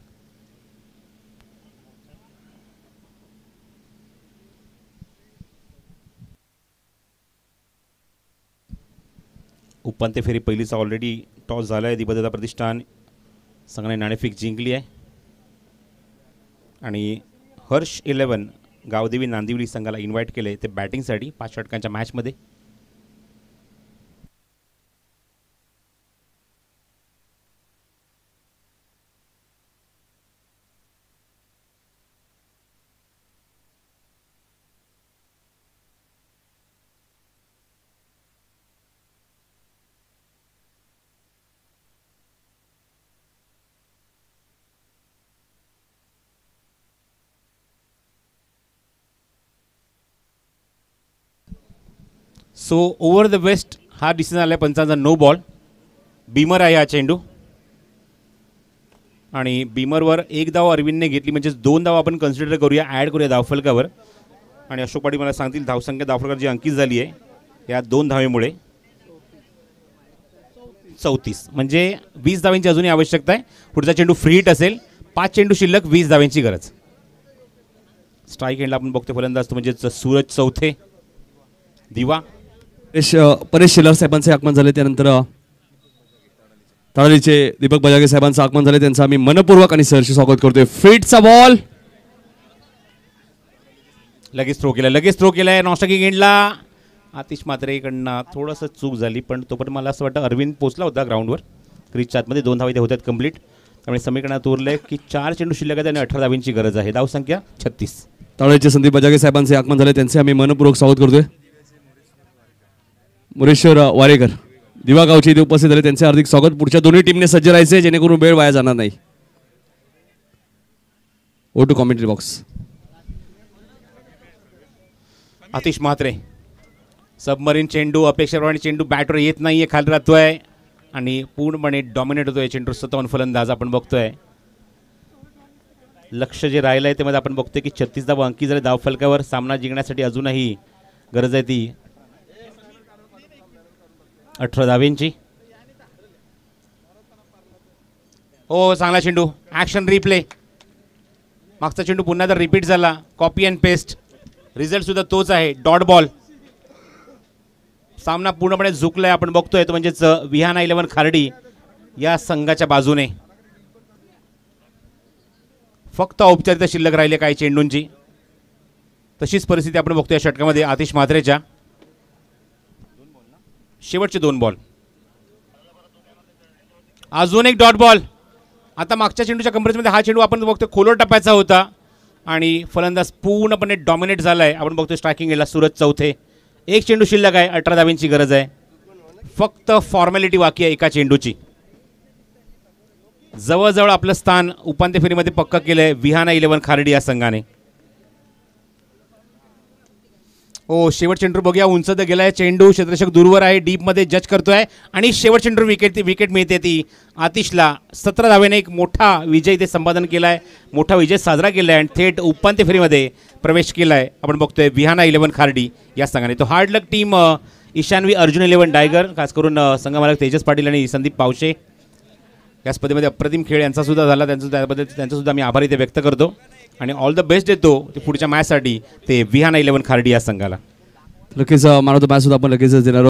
उपांत्य फेरी पहिलीचा ऑलरेडी टॉस झाला आहे दिबदता प्रतिष्ठान. संघाने नाणेफेक जिंकली आहे. आणि हर्ष इलेवन गावदेवी नांदिवली संघाला इन्व्हाइट केले ते बॅटिंगसाठी पाच षटकांच्या मॅचमध्ये सो ओव्हर द वेस्ट हा डिसिजन आला पंचांचा. नो बॉल बीमर आहे हा चेंडू. आणि बीमरवर एक धाव अरविंदने घेतली म्हणजेच दोन धाव आपण कन्सिडर करूया. ॲड करूया धावफलकावर. आणि अशोक पाटील मला सांगतील धावसंख्या धावफलकावर जी अंकित झाली आहे या दोन धावेमुळे. चौतीस. म्हणजे वीस धाव्यांची अजूनही आवश्यकता आहे. पुढचा चेंडू फ्री हिट असेल. पाच चेंडू शिल्लक वीस धाव्यांची गरज. स्ट्राईक एंडला आपण बघतो फलंदाज तो म्हणजेच सूरज चौथे. दिवा. परेश परेश शेलार साहेबांचे आगमन झाले त्यानंतर तळालीचे दीपक बजागे साहेबांचं आगमन झाले त्यांचं आम्ही मनपूर्वक आणि सहर्ष स्वागत करतोय. फिटचा बॉल लगेच थ्रो केला लगेच थ्रो केलाय. नॉस्टकिंग एंडला आतिश मात्रेकडनं थोडंसं चूक झाली पण तो पण मला असं वाटतं अरविंद पोचला होता ग्राउंडवर क्रीजच्या आतमध्ये दोन धावे ते होतात कंप्लीट त्यामुळे समीकरणात उरलंय की चार चेंडू शिल्लक आहेत आणि अठरा धावींची गरज आहे. धावसंख्या छत्तीस. तळालीचे संदीप बजागे साहेबांचे आगमन झाले त्यांचे आम्ही मनपूर्वक स्वागत करतोय. मुरेश्वर वारेकर दिवा गावचे इथे उपस्थित झाले. त्यांचे हार्दिक स्वागत. पुढच्या दोन्ही टीमने सज्ज राहायचे जेणेकरून वेळ वाया जाणार नाही. ओ to commentary box Atish Mhatre submarine चेंडू अपेक्षेप्रमाणे चेंडू बॅटवर येत नाही आहे खाली राहतोय. आणि पूर्णपणे डॉमिनेट होतोय चेंडू. सत्तावन्न फलंदाज आपण बघतोय. लक्ष जे राहिलं आहे त्यामध्ये आपण बघतोय की छत्तीस धाव अंकी झाले धाव सामना जिंकण्यासाठी अजूनही गरज आहे ती. अठरा धावेंची हो, हो चांगला चेंडू. ॲक्शन रिप्ले मागचा चेंडू पुन्हा तर रिपीट झाला. कॉपी अँड पेस्ट रिझल्ट सुद्धा तोच आहे. डॉट बॉल सामना पूर्णपणे झुकलाय. आपण बघतोय तो म्हणजेच विहाना इलेव्हन खार्डी या संघाच्या बाजूने. फक्त औपचारिकता शिल्लक राहिली काही चेंडूंची. तशीच परिस्थिती आपण बघतोय या षटकामध्ये आतिश म्हात्रेच्या. शेवटचे दोन बॉल. अजून एक डॉट बॉल. आता मागच्या चेंडूच्या कंपॅरिझनमध्ये हा चेंडू आपण बघतोय खोलोर टप्प्याचा होता. आणि फलंदाज पूर्णपणे डॉमिनेट झाला आहे आपण बघतोय स्ट्रायकिंग गेला सूरज चौथे. एक चेंडू शिल्लक आहे अठरा धावींची गरज आहे. फक्त फॉर्मॅलिटी बाकी आहे एका चेंडूची. जवळजवळ आपलं स्थान उपांत्य फेरीमध्ये पक्क केलं आहे विहाना इलेव्हन खारडी या संघाने. हो शेवट चेंडू बघूया. उंच तर गेलाय. चेंडू क्षेत्ररक्षक दूरवर आहे. डीपमध्ये जज करतोय. आणि शेवट चेंडू विकेट विकेट मिळते ती आतिशला. सतरा धावेने एक मोठा विजय ते संपादन केला आहे मोठा विजय साजरा केला आहे आणि थेट उपांत्य फेरीमध्ये प्रवेश केला आहे आपण बघतोय विहाना इलेव्हन खार्डी या संघाने. तो hard luck team Ishanvi Arjun eleven डायगर खास करून संघमालक तेजस पाटील आणि संदीप पावशे. या स्पर्धेमध्ये अप्रतिम खेळ यांचा सुद्धा झाला. त्यांचं त्याबद्दल त्यांचासुद्धा मी आभार इथे व्यक्त करतो. आणि ऑल द बेस्ट देतो ते पुढच्या मॅचसाठी ते विहाना इलेव्हन खार्डी या संघाला. लगेच मॅन ऑफ द मॅच सुद्धा आपण लगेचच देणार